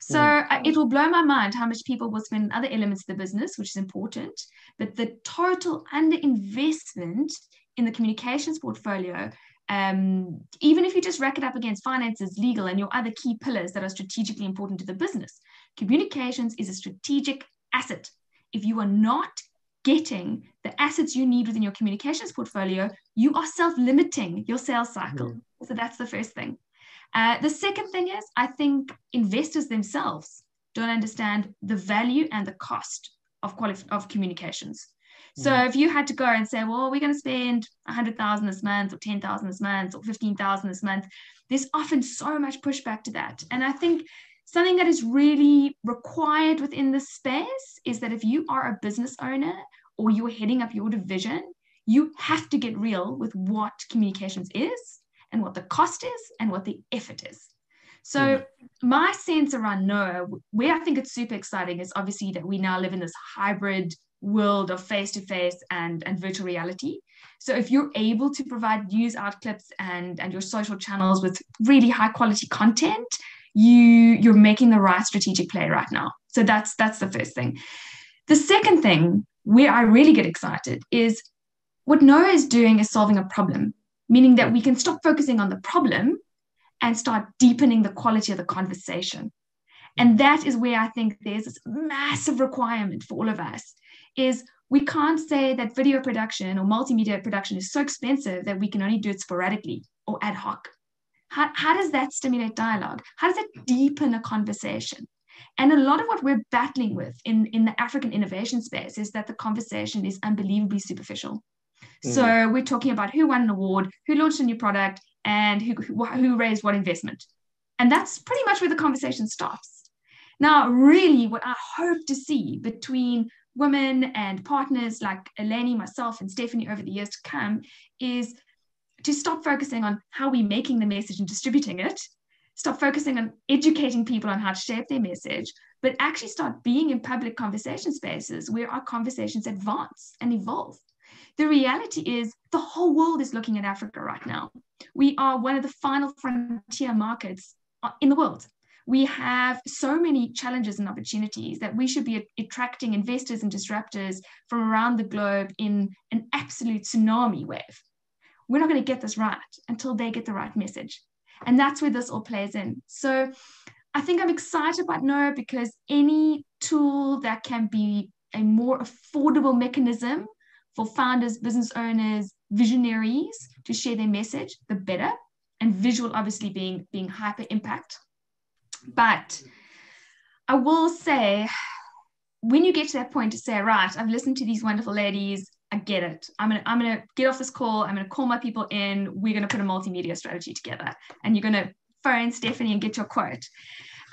So mm. it will blow my mind how much people will spend on other elements of the business, which is important, but the total underinvestment in the communications portfolio, um, even if you just rack it up against finances, legal, and your other key pillars that are strategically important to the business, communications is a strategic asset. If you are not getting the assets you need within your communications portfolio, you are self limiting your sales cycle. Mm-hmm. So that's the first thing. Uh, the second thing is, I think investors themselves don't understand the value and the cost of, quali- of communications. So mm. if you had to go and say, well, we're going to spend 100,000 this month or 10,000 this month or 15,000 this month, there's often so much pushback to that. And I think something that is really required within this space is that if you are a business owner or you're heading up your division, you have to get real with what communications is and what the cost is and what the effort is. So mm. my sense around Noah, where I think it's super exciting is obviously that we now live in this hybrid world of face-to-face and, and virtual reality. So if you're able to provide news out clips and, and your social channels with really high quality content, you you're making the right strategic play right now. So that's that's the first thing. The second thing where I really get excited is what Noah is doing is solving a problem meaning that hmm. we can stop focusing on the problem and start deepening the quality of the conversation. Hmm. And that is where I think there's this massive requirement for all of us is we can't say that video production or multimedia production is so expensive that we can only do it sporadically or ad hoc. How, how does that stimulate dialogue? How does it deepen a conversation? And a lot of what we're battling with in, in the African innovation space is that the conversation is unbelievably superficial. Mm. So we're talking about who won an award, who launched a new product, and who, who raised what investment. And that's pretty much where the conversation stops. Now, really, what I hope to see between women and partners like Eleni, myself, and Stephanie over the years to come is to stop focusing on how we're making the message and distributing it, stop focusing on educating people on how to shape their message, but actually start being in public conversation spaces where our conversations advance and evolve. The reality is the whole world is looking at Africa right now. We are one of the final frontier markets uh, in the world. We have so many challenges and opportunities that we should be attracting investors and disruptors from around the globe in an absolute tsunami wave. We're not going to get this right until they get the right message. And that's where this all plays in. So I think I'm excited about Noah because any tool that can be a more affordable mechanism for founders, business owners, visionaries to share their message, the better. And visual obviously being being hyper impact. But I will say, when you get to that point to say, right, I've listened to these wonderful ladies, I get it. I'm gonna I'm gonna get off this call. I'm gonna call my people in. We're gonna put a multimedia strategy together, and you're gonna phone Stephanie and get your quote.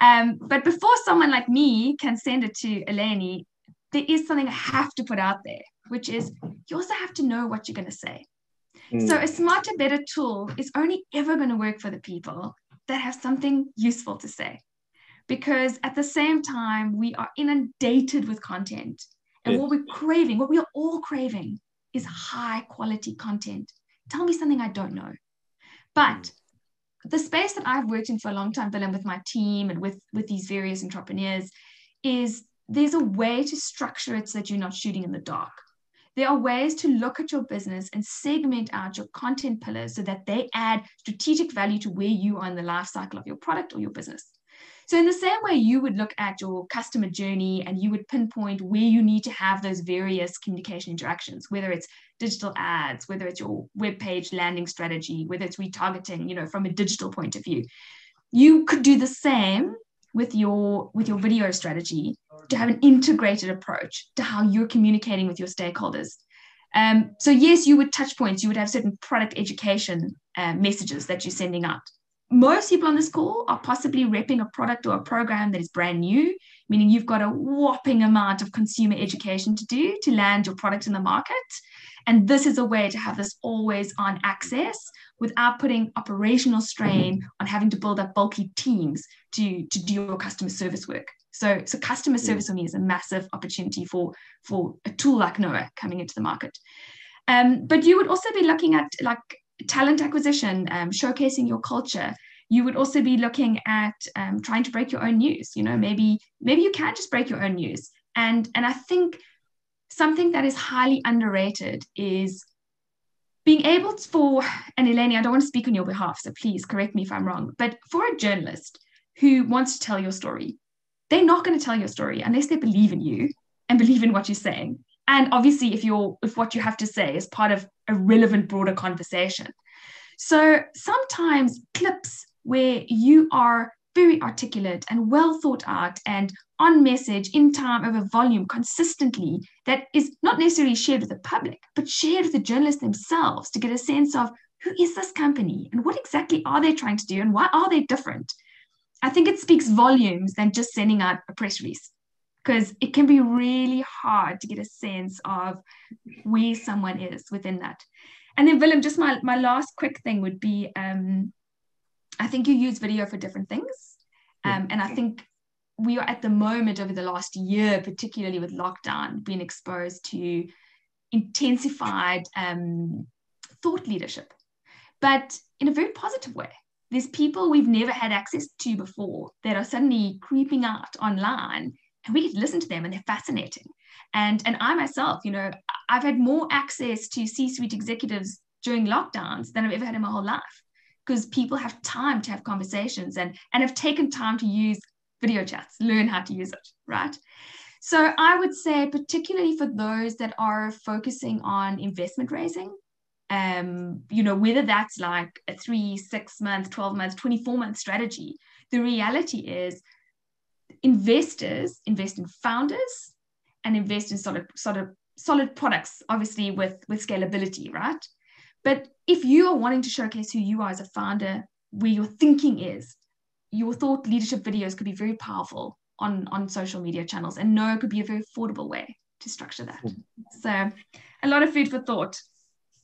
Um, but before someone like me can send it to Eleni, there is something I have to put out there which is you also have to know what you're going to say. Mm. So a smarter, better tool is only ever going to work for the people that have something useful to say. because at the same time, we are inundated with content. And yeah. what we're craving, what we are all craving, is high quality content. Tell me something I don't know. But the space that I've worked in for a long time, Willem, with my team and with, with these various entrepreneurs, is there's a way to structure it so that you're not shooting in the dark. There are ways to look at your business and segment out your content pillars so that they add strategic value to where you are in the life cycle of your product or your business. So, in the same way, you would look at your customer journey and you would pinpoint where you need to have those various communication interactions, whether it's digital ads, whether it's your web page landing strategy, whether it's retargeting, you know, from a digital point of view. You could do the same with your with your video strategy to have an integrated approach to how you're communicating with your stakeholders. Um, so yes, you would touch points. You would have certain product education uh, messages that you're sending out most people on this call are possibly repping a product or a program that is brand new, meaning you've got a whopping amount of consumer education to do to land your product in the market. And this is a way to have this always on access without putting operational strain on having to build up bulky teams to, to do your customer service work. So, so customer service for me is a massive opportunity for, for a tool like Noah coming into the market. Um, but you would also be looking at like talent acquisition, um, showcasing your culture. You would also be looking at um, trying to break your own news. You know, maybe maybe you can just break your own news. And and I think something that is highly underrated is being able to, for and Eleni, I don't want to speak on your behalf, so please correct me if I'm wrong. But for a journalist who wants to tell your story, they're not going to tell your story unless they believe in you and believe in what you're saying and obviously if you're if what you have to say is part of a relevant broader conversation so sometimes clips where you are very articulate and well thought out and on message in time over volume consistently that is not necessarily shared with the public but shared with the journalists themselves to get a sense of who is this company and what exactly are they trying to do and why are they different i think it speaks volumes than just sending out a press release because it can be really hard to get a sense of where someone is within that. And then Willem, just my, my last quick thing would be um, I think you use video for different things. Um, and I think we are at the moment over the last year, particularly with lockdown, being exposed to intensified um, thought leadership, but in a very positive way. There's people we've never had access to before that are suddenly creeping out online and we get to listen to them and they're fascinating and and i myself you know i've had more access to c-suite executives during lockdowns than i've ever had in my whole life because people have time to have conversations and and have taken time to use video chats learn how to use it right so i would say particularly for those that are focusing on investment raising um you know whether that's like a three six month 12 month 24 month strategy the reality is investors invest in founders and invest in solid, solid, solid products, obviously with, with scalability, right? But if you are wanting to showcase who you are as a founder, where your thinking is, your thought leadership videos could be very powerful on, on social media channels. And no, it could be a very affordable way to structure that. Hmm. So a lot of food for thought.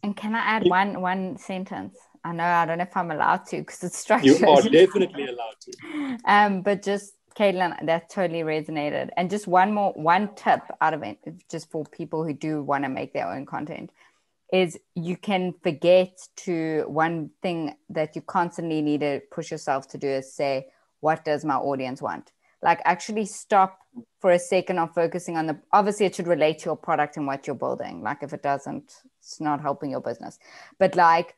And can I add one one sentence? I know I don't know if I'm allowed to because it's structured. You are definitely allowed to. um, but just Caitlin, that totally resonated. And just one more, one tip out of it, just for people who do want to make their own content, is you can forget to one thing that you constantly need to push yourself to do is say, what does my audience want? Like actually stop for a second on focusing on the obviously it should relate to your product and what you're building. Like if it doesn't, it's not helping your business. But like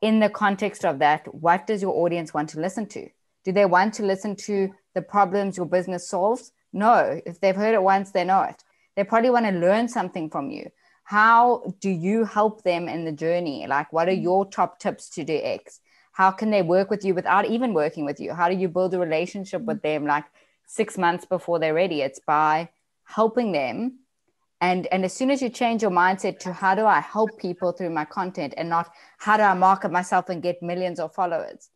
in the context of that, what does your audience want to listen to? Do they want to listen to the problems your business solves? No. If they've heard it once, they know it. They probably want to learn something from you. How do you help them in the journey? Like, what are mm. your top tips to do X? How can they work with you without even working with you? How do you build a relationship mm. with them like six months before they're ready? It's by helping them and and as soon as you change your mindset to how do i help people through my content and not how do i market myself and get millions of followers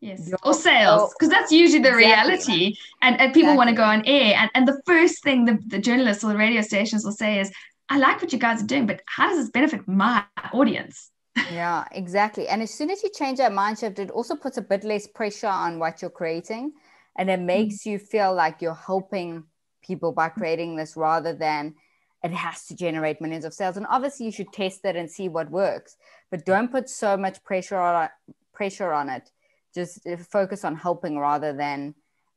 Yes. Or sales, because that's usually the exactly. reality. And, and people exactly. want to go on air. And, and the first thing the, the journalists or the radio stations will say is, I like what you guys are doing, but how does this benefit my audience? yeah, exactly. And as soon as you change that mindset, it also puts a bit less pressure on what you're creating. and it makes you feel like you're helping people by creating this rather than it has to generate millions of sales and obviously you should test it and see what works but don't put so much pressure on pressure on it just focus on helping rather than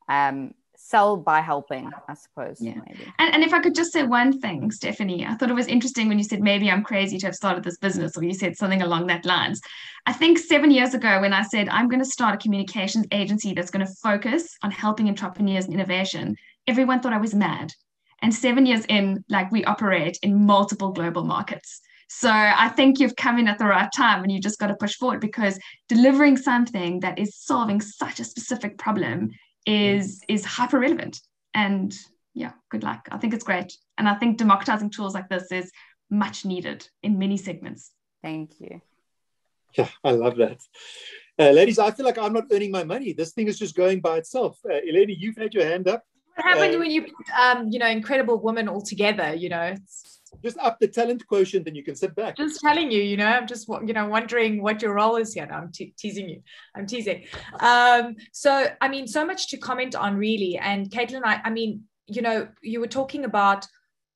um, sell by helping, I suppose. Yeah. Maybe. And, and if I could just say one thing, Stephanie, I thought it was interesting when you said maybe I'm crazy to have started this business, or you said something along that lines. I think seven years ago, when I said I'm going to start a communications agency that's going to focus on helping entrepreneurs and innovation, everyone thought I was mad. And seven years in, like we operate in multiple global markets. So I think you've come in at the right time and you just got to push forward because delivering something that is solving such a specific problem is is hyper relevant. And yeah good luck. I think it's great. And i think democratizing tools like this is much needed in many segments. Thank you. Yeah i love that. Uh, ladies i feel like i'm not earning my money. This thing is just going by itself. Uh, eleni you've had your hand up. What happened uh, when you um you know incredible women all together you know? It's just up the talent quotient and you can sit back. Just telling you, you know, I'm just, you know, wondering what your role is here. No, I'm te- teasing you. I'm teasing. Um, so, I mean, so much to comment on really. And Caitlin, I, I mean, you know, you were talking about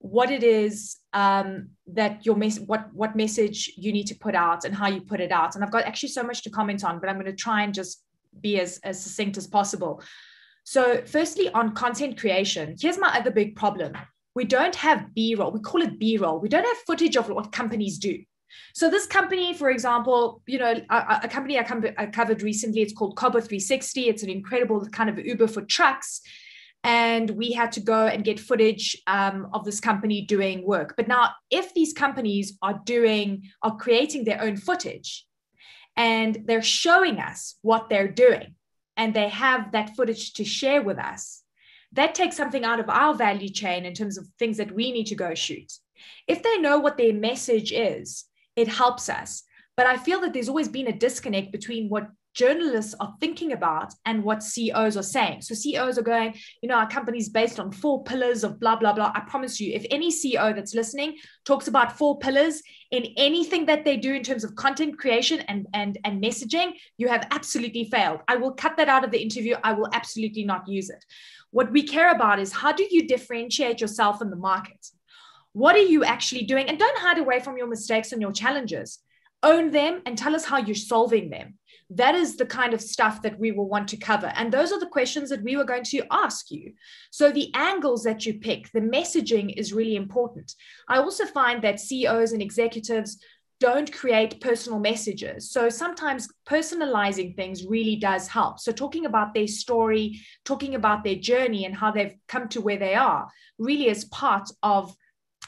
what it is um, that your mess what what message you need to put out and how you put it out and i've got actually so much to comment on but i'm going to try and just be as, as succinct as possible so firstly on content creation here's my other big problem we don't have B roll. We call it B roll. We don't have footage of what companies do. So this company, for example, you know, a, a company I, com- I, covered recently, it's called Kobo 360. It's an incredible kind of Uber for trucks. And we had to go and get footage um, of this company doing work. But now, if these companies are doing, are creating their own footage and they're showing us what they're doing and they have that footage to share with us, that takes something out of our value chain in terms of things that we need to go shoot. If they know what their message is, it helps us. But I feel that there's always been a disconnect between what journalists are thinking about and what CEOs are saying. So CEOs are going, you know, our company's based on four pillars of blah, blah, blah. I promise you, if any CEO that's listening talks about four pillars in anything that they do in terms of content creation and, and, and messaging, you have absolutely failed. I will cut that out of the interview. I will absolutely not use it. What we care about is how do you differentiate yourself in the market? What are you actually doing? And don't hide away from your mistakes and your challenges. Own them and tell us how you're solving them. That is the kind of stuff that we will want to cover. And those are the questions that we were going to ask you. So, the angles that you pick, the messaging is really important. I also find that CEOs and executives don't create personal messages. So sometimes personalizing things really does help. So talking about their story, talking about their journey and how they've come to where they are really is part of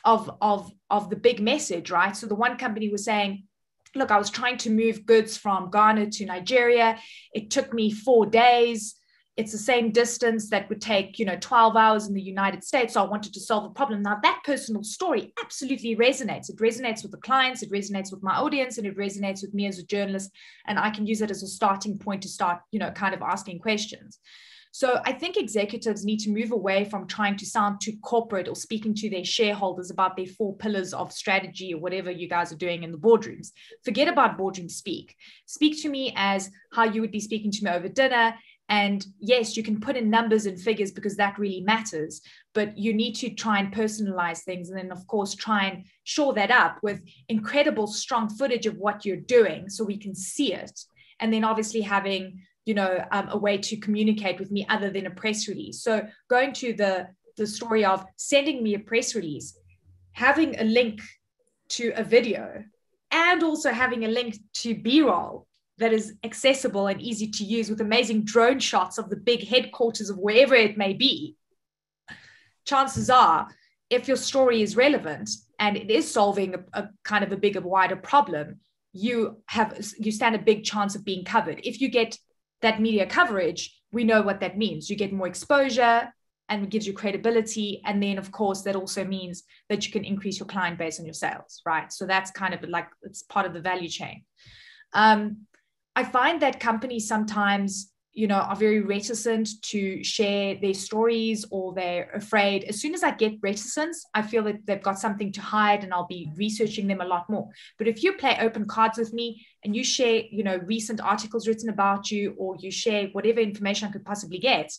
of of of the big message, right? So the one company was saying, look, I was trying to move goods from Ghana to Nigeria. It took me 4 days it's the same distance that would take you know 12 hours in the united states so i wanted to solve a problem now that personal story absolutely resonates it resonates with the clients it resonates with my audience and it resonates with me as a journalist and i can use it as a starting point to start you know kind of asking questions so I think executives need to move away from trying to sound too corporate or speaking to their shareholders about their four pillars of strategy or whatever you guys are doing in the boardrooms. Forget about boardroom speak. Speak to me as how you would be speaking to me over dinner and yes, you can put in numbers and figures because that really matters, but you need to try and personalize things. And then, of course, try and shore that up with incredible, strong footage of what you're doing so we can see it. And then, obviously, having you know um, a way to communicate with me other than a press release so going to the the story of sending me a press release having a link to a video and also having a link to b-roll that is accessible and easy to use with amazing drone shots of the big headquarters of wherever it may be, chances are, if your story is relevant and it is solving a, a kind of a bigger, wider problem, you have you stand a big chance of being covered. If you get that media coverage, we know what that means. You get more exposure and it gives you credibility. And then, of course, that also means that you can increase your client base and your sales, right? So that's kind of like it's part of the value chain. Um, I find that companies sometimes, you know, are very reticent to share their stories or they're afraid. As soon as I get reticence, I feel that they've got something to hide and I'll be researching them a lot more. But if you play open cards with me and you share, you know, recent articles written about you or you share whatever information I could possibly get,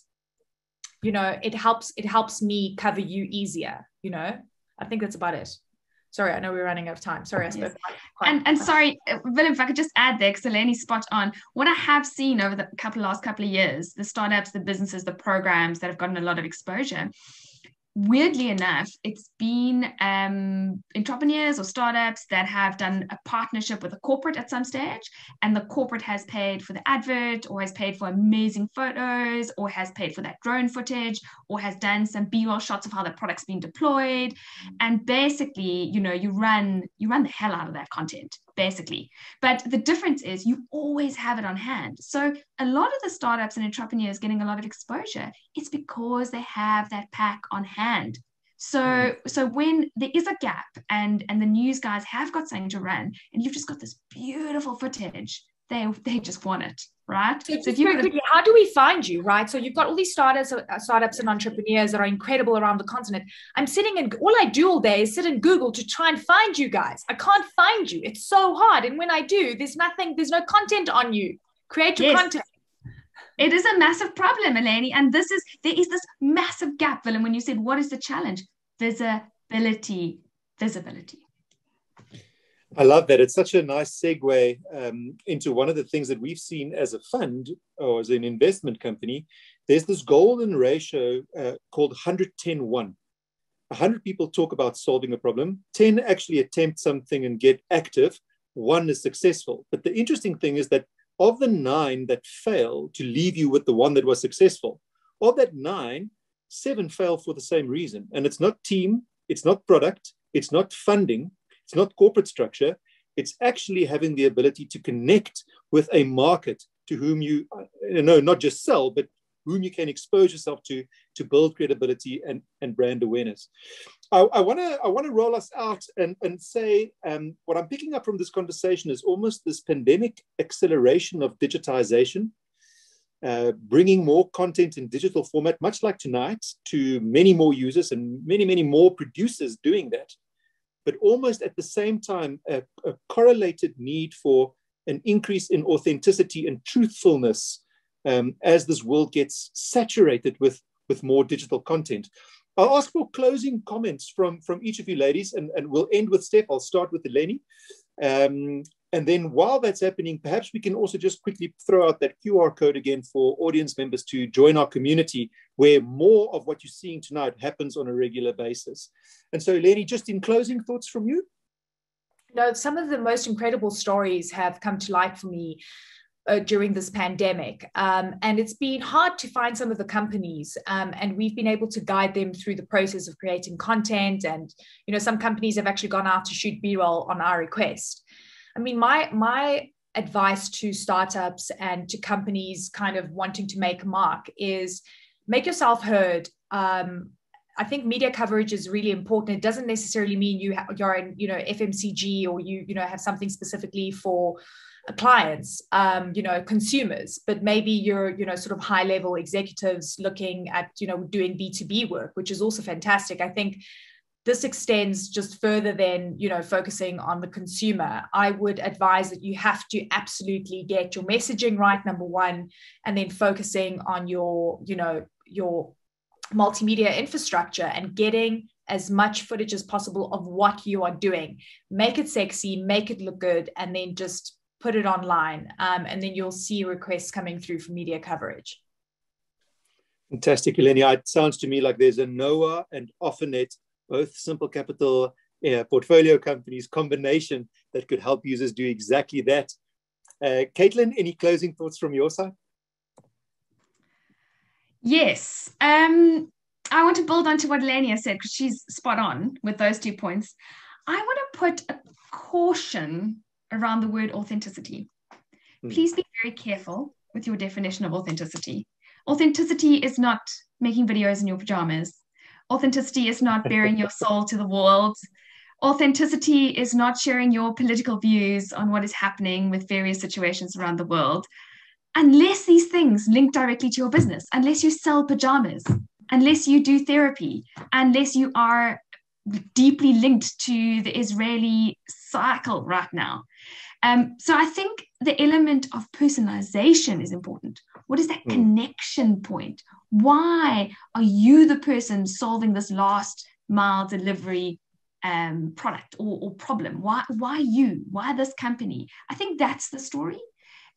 you know it helps it helps me cover you easier you know i think that's about it sorry i know we're running out of time. Sorry i spoke yes. quite, quite, and and sorry uh, Willem, if i could just add there because Eleni spot on. What i have seen over the couple last couple of years the startups the businesses the programs that have gotten a lot of exposure weirdly enough, it's been um, entrepreneurs or startups that have done a partnership with a corporate at some stage, and the corporate has paid for the advert, or has paid for amazing photos, or has paid for that drone footage, or has done some B-roll shots of how the product's been deployed. And basically, you know, you run you run the hell out of that content basically. But the difference is you always have it on hand. So a lot of the startups and entrepreneurs getting a lot of exposure, it's because they have that pack on hand. So mm. so when there is a gap and and the news guys have got something to run and you've just got this beautiful footage, they they just want it right? So, so if you quickly, how do we find you, right? So you've got all these startups, uh, startups and entrepreneurs that are incredible around the continent. I'm sitting and all I do all day is sit in Google to try and find you guys. I can't find you. It's so hard. And when I do, there's nothing, there's no content on you. Create your yes. content. It is a massive problem, Eleni. And this is, there is this massive gap, Willem, when you said, what is the challenge? Visibility, visibility. I love that. It's such a nice segue um, into one of the things that we've seen as a fund or as an investment company. There's this golden ratio uh, called 110 1. 100 people talk about solving a problem, 10 actually attempt something and get active, one is successful. But the interesting thing is that of the nine that fail to leave you with the one that was successful, of that nine, seven fail for the same reason. And it's not team, it's not product, it's not funding, it's not corporate structure. It's actually having the ability to connect with a market to whom you, you know, not just sell, but whom you can expose yourself to to build credibility and, and brand awareness. I want to I want to roll us out and, and say um, what I'm picking up from this conversation is almost this pandemic acceleration of digitization, uh, bringing more content in digital format, much like tonight, to many more users and many many more producers doing that but almost at the same time, a, a correlated need for an increase in authenticity and truthfulness um, as this world gets saturated with, with more digital content. I'll ask for closing comments from, from each of you ladies, and, and we'll end with Steph. I'll start with Eleni. Um, and then while that's happening, perhaps we can also just quickly throw out that QR code again for audience members to join our community where more of what you're seeing tonight happens on a regular basis. And so, Eleni, just in closing thoughts from you? No, some of the most incredible stories have come to light for me uh, during this pandemic. Um, and it's been hard to find some of the companies. Um, and we've been able to guide them through the process of creating content. And, you know, some companies have actually gone out to shoot B roll on our request. I mean, my my advice to startups and to companies kind of wanting to make a mark is make yourself heard. Um, I think media coverage is really important. It doesn't necessarily mean you ha- you're in, you know, FMCG or you, you know, have something specifically for clients, um, you know, consumers, but maybe you're, you know, sort of high level executives looking at, you know, doing B2B work, which is also fantastic. I think this extends just further than you know focusing on the consumer. I would advise that you have to absolutely get your messaging right number one and then focusing on your you know your multimedia infrastructure and getting as much footage as possible of what you are doing. Make it sexy make it look good and then just put it online um, and then you'll see requests coming through for media coverage. Fantastic eleni. It sounds to me like there's a noah and offernet both simple capital uh, portfolio companies combination that could help users do exactly that. Uh, Caitlin, any closing thoughts from your side? Yes. Um, I want to build on to what Eleni said because she's spot on with those two points. I want to put a caution around the word authenticity. Mm. Please be very careful with your definition of authenticity. Authenticity is not making videos in your pajamas. Authenticity is not bearing your soul to the world. Authenticity is not sharing your political views on what is happening with various situations around the world. Unless these things link directly to your business, unless you sell pajamas, unless you do therapy, unless you are deeply linked to the Israeli cycle right now. Um, so I think the element of personalization is important. What is that mm. connection point? Why are you the person solving this last mile delivery um, product or, or, problem? Why, why you? Why this company? I think that's the story.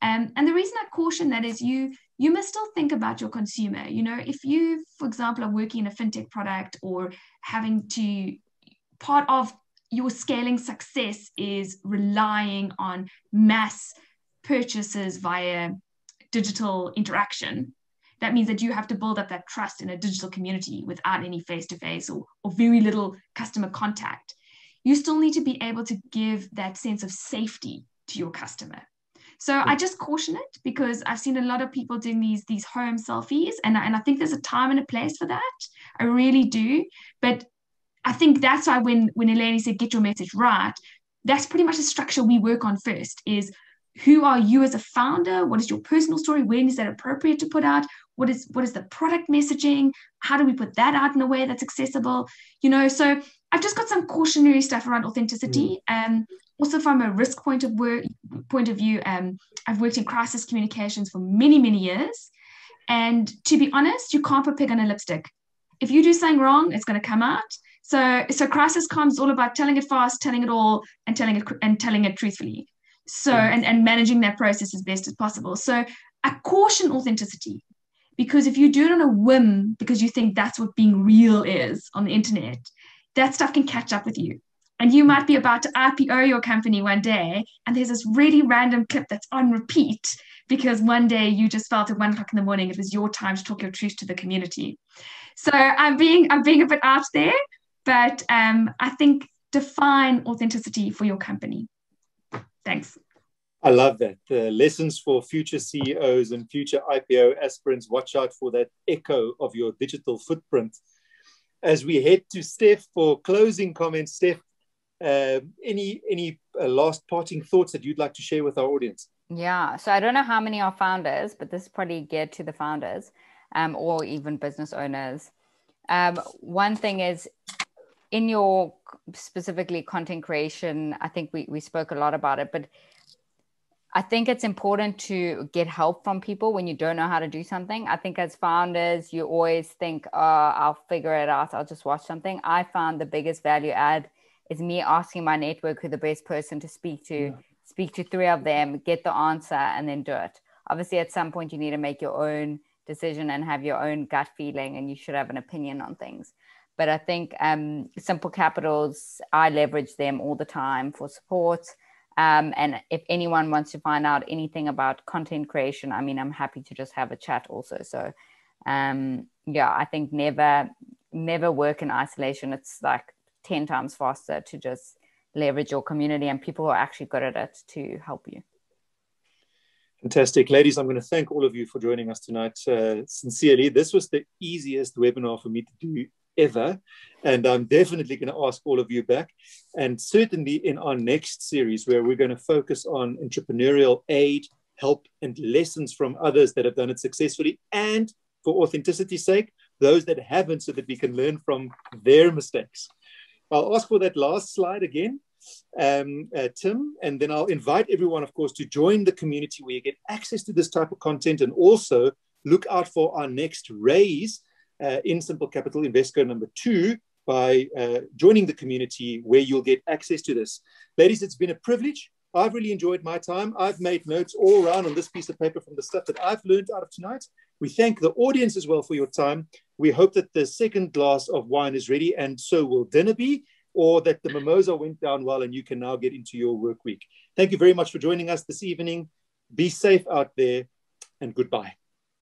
Um, and the reason I caution that is you you must still think about your consumer. You know, if you, for example, are working in a fintech product or having to part of your scaling success is relying on mass purchases via digital interaction that means that you have to build up that trust in a digital community without any face-to-face or, or very little customer contact you still need to be able to give that sense of safety to your customer so I just caution it because I've seen a lot of people doing these these home selfies, and and I think there's a time and a place for that. I really do, but I think that's why when when Eleni said get your message right, that's pretty much the structure we work on first. Is who are you as a founder? What is your personal story? When is that appropriate to put out? What is what is the product messaging? How do we put that out in a way that's accessible? You know, so I've just got some cautionary stuff around authenticity. Mm. Um, also from a risk point of work point of view, um, I've worked in crisis communications for many, many years. And to be honest, you can't put pig on a lipstick. If you do something wrong, it's going to come out. So, so crisis comms is all about telling it fast, telling it all, and telling it and telling it truthfully. So, and, and managing that process as best as possible. So, I caution authenticity because if you do it on a whim because you think that's what being real is on the internet, that stuff can catch up with you and you might be about to IPO your company one day, and there's this really random clip that's on repeat because one day you just felt at one o'clock in the morning it was your time to talk your truth to the community. So I'm being I'm being a bit out there, but um, I think define authenticity for your company. Thanks. I love that. The lessons for future CEOs and future IPO aspirants. Watch out for that echo of your digital footprint. As we head to Steph for closing comments, Steph, uh, any any uh, last parting thoughts that you'd like to share with our audience? Yeah, so I don't know how many are founders, but this is probably geared to the founders um, or even business owners. Um, one thing is in your specifically content creation, I think we, we spoke a lot about it, but I think it's important to get help from people when you don't know how to do something. I think as founders, you always think, oh, I'll figure it out. I'll just watch something. I found the biggest value add is me asking my network who the best person to speak to, yeah. speak to three of them, get the answer, and then do it. Obviously, at some point, you need to make your own decision and have your own gut feeling, and you should have an opinion on things. But I think um, Simple Capitals, I leverage them all the time for support. Um, and if anyone wants to find out anything about content creation, I mean, I'm happy to just have a chat also. So, um, yeah, I think never, never work in isolation. It's like 10 times faster to just leverage your community and people who are actually good at it to help you. Fantastic. Ladies, I'm going to thank all of you for joining us tonight. Uh, sincerely, this was the easiest webinar for me to do ever. And I'm definitely going to ask all of you back. And certainly in our next series, where we're going to focus on entrepreneurial aid, help, and lessons from others that have done it successfully, and for authenticity's sake, those that haven't, so that we can learn from their mistakes. I'll ask for that last slide again, um, uh, Tim, and then I'll invite everyone, of course, to join the community where you get access to this type of content and also look out for our next raise uh, in Simple Capital Investco number two by uh, joining the community where you'll get access to this. Ladies, it's been a privilege. I've really enjoyed my time. I've made notes all around on this piece of paper from the stuff that I've learned out of tonight. We thank the audience as well for your time. We hope that the second glass of wine is ready, and so will dinner be, or that the mimosa went down well and you can now get into your work week. Thank you very much for joining us this evening. Be safe out there, and goodbye.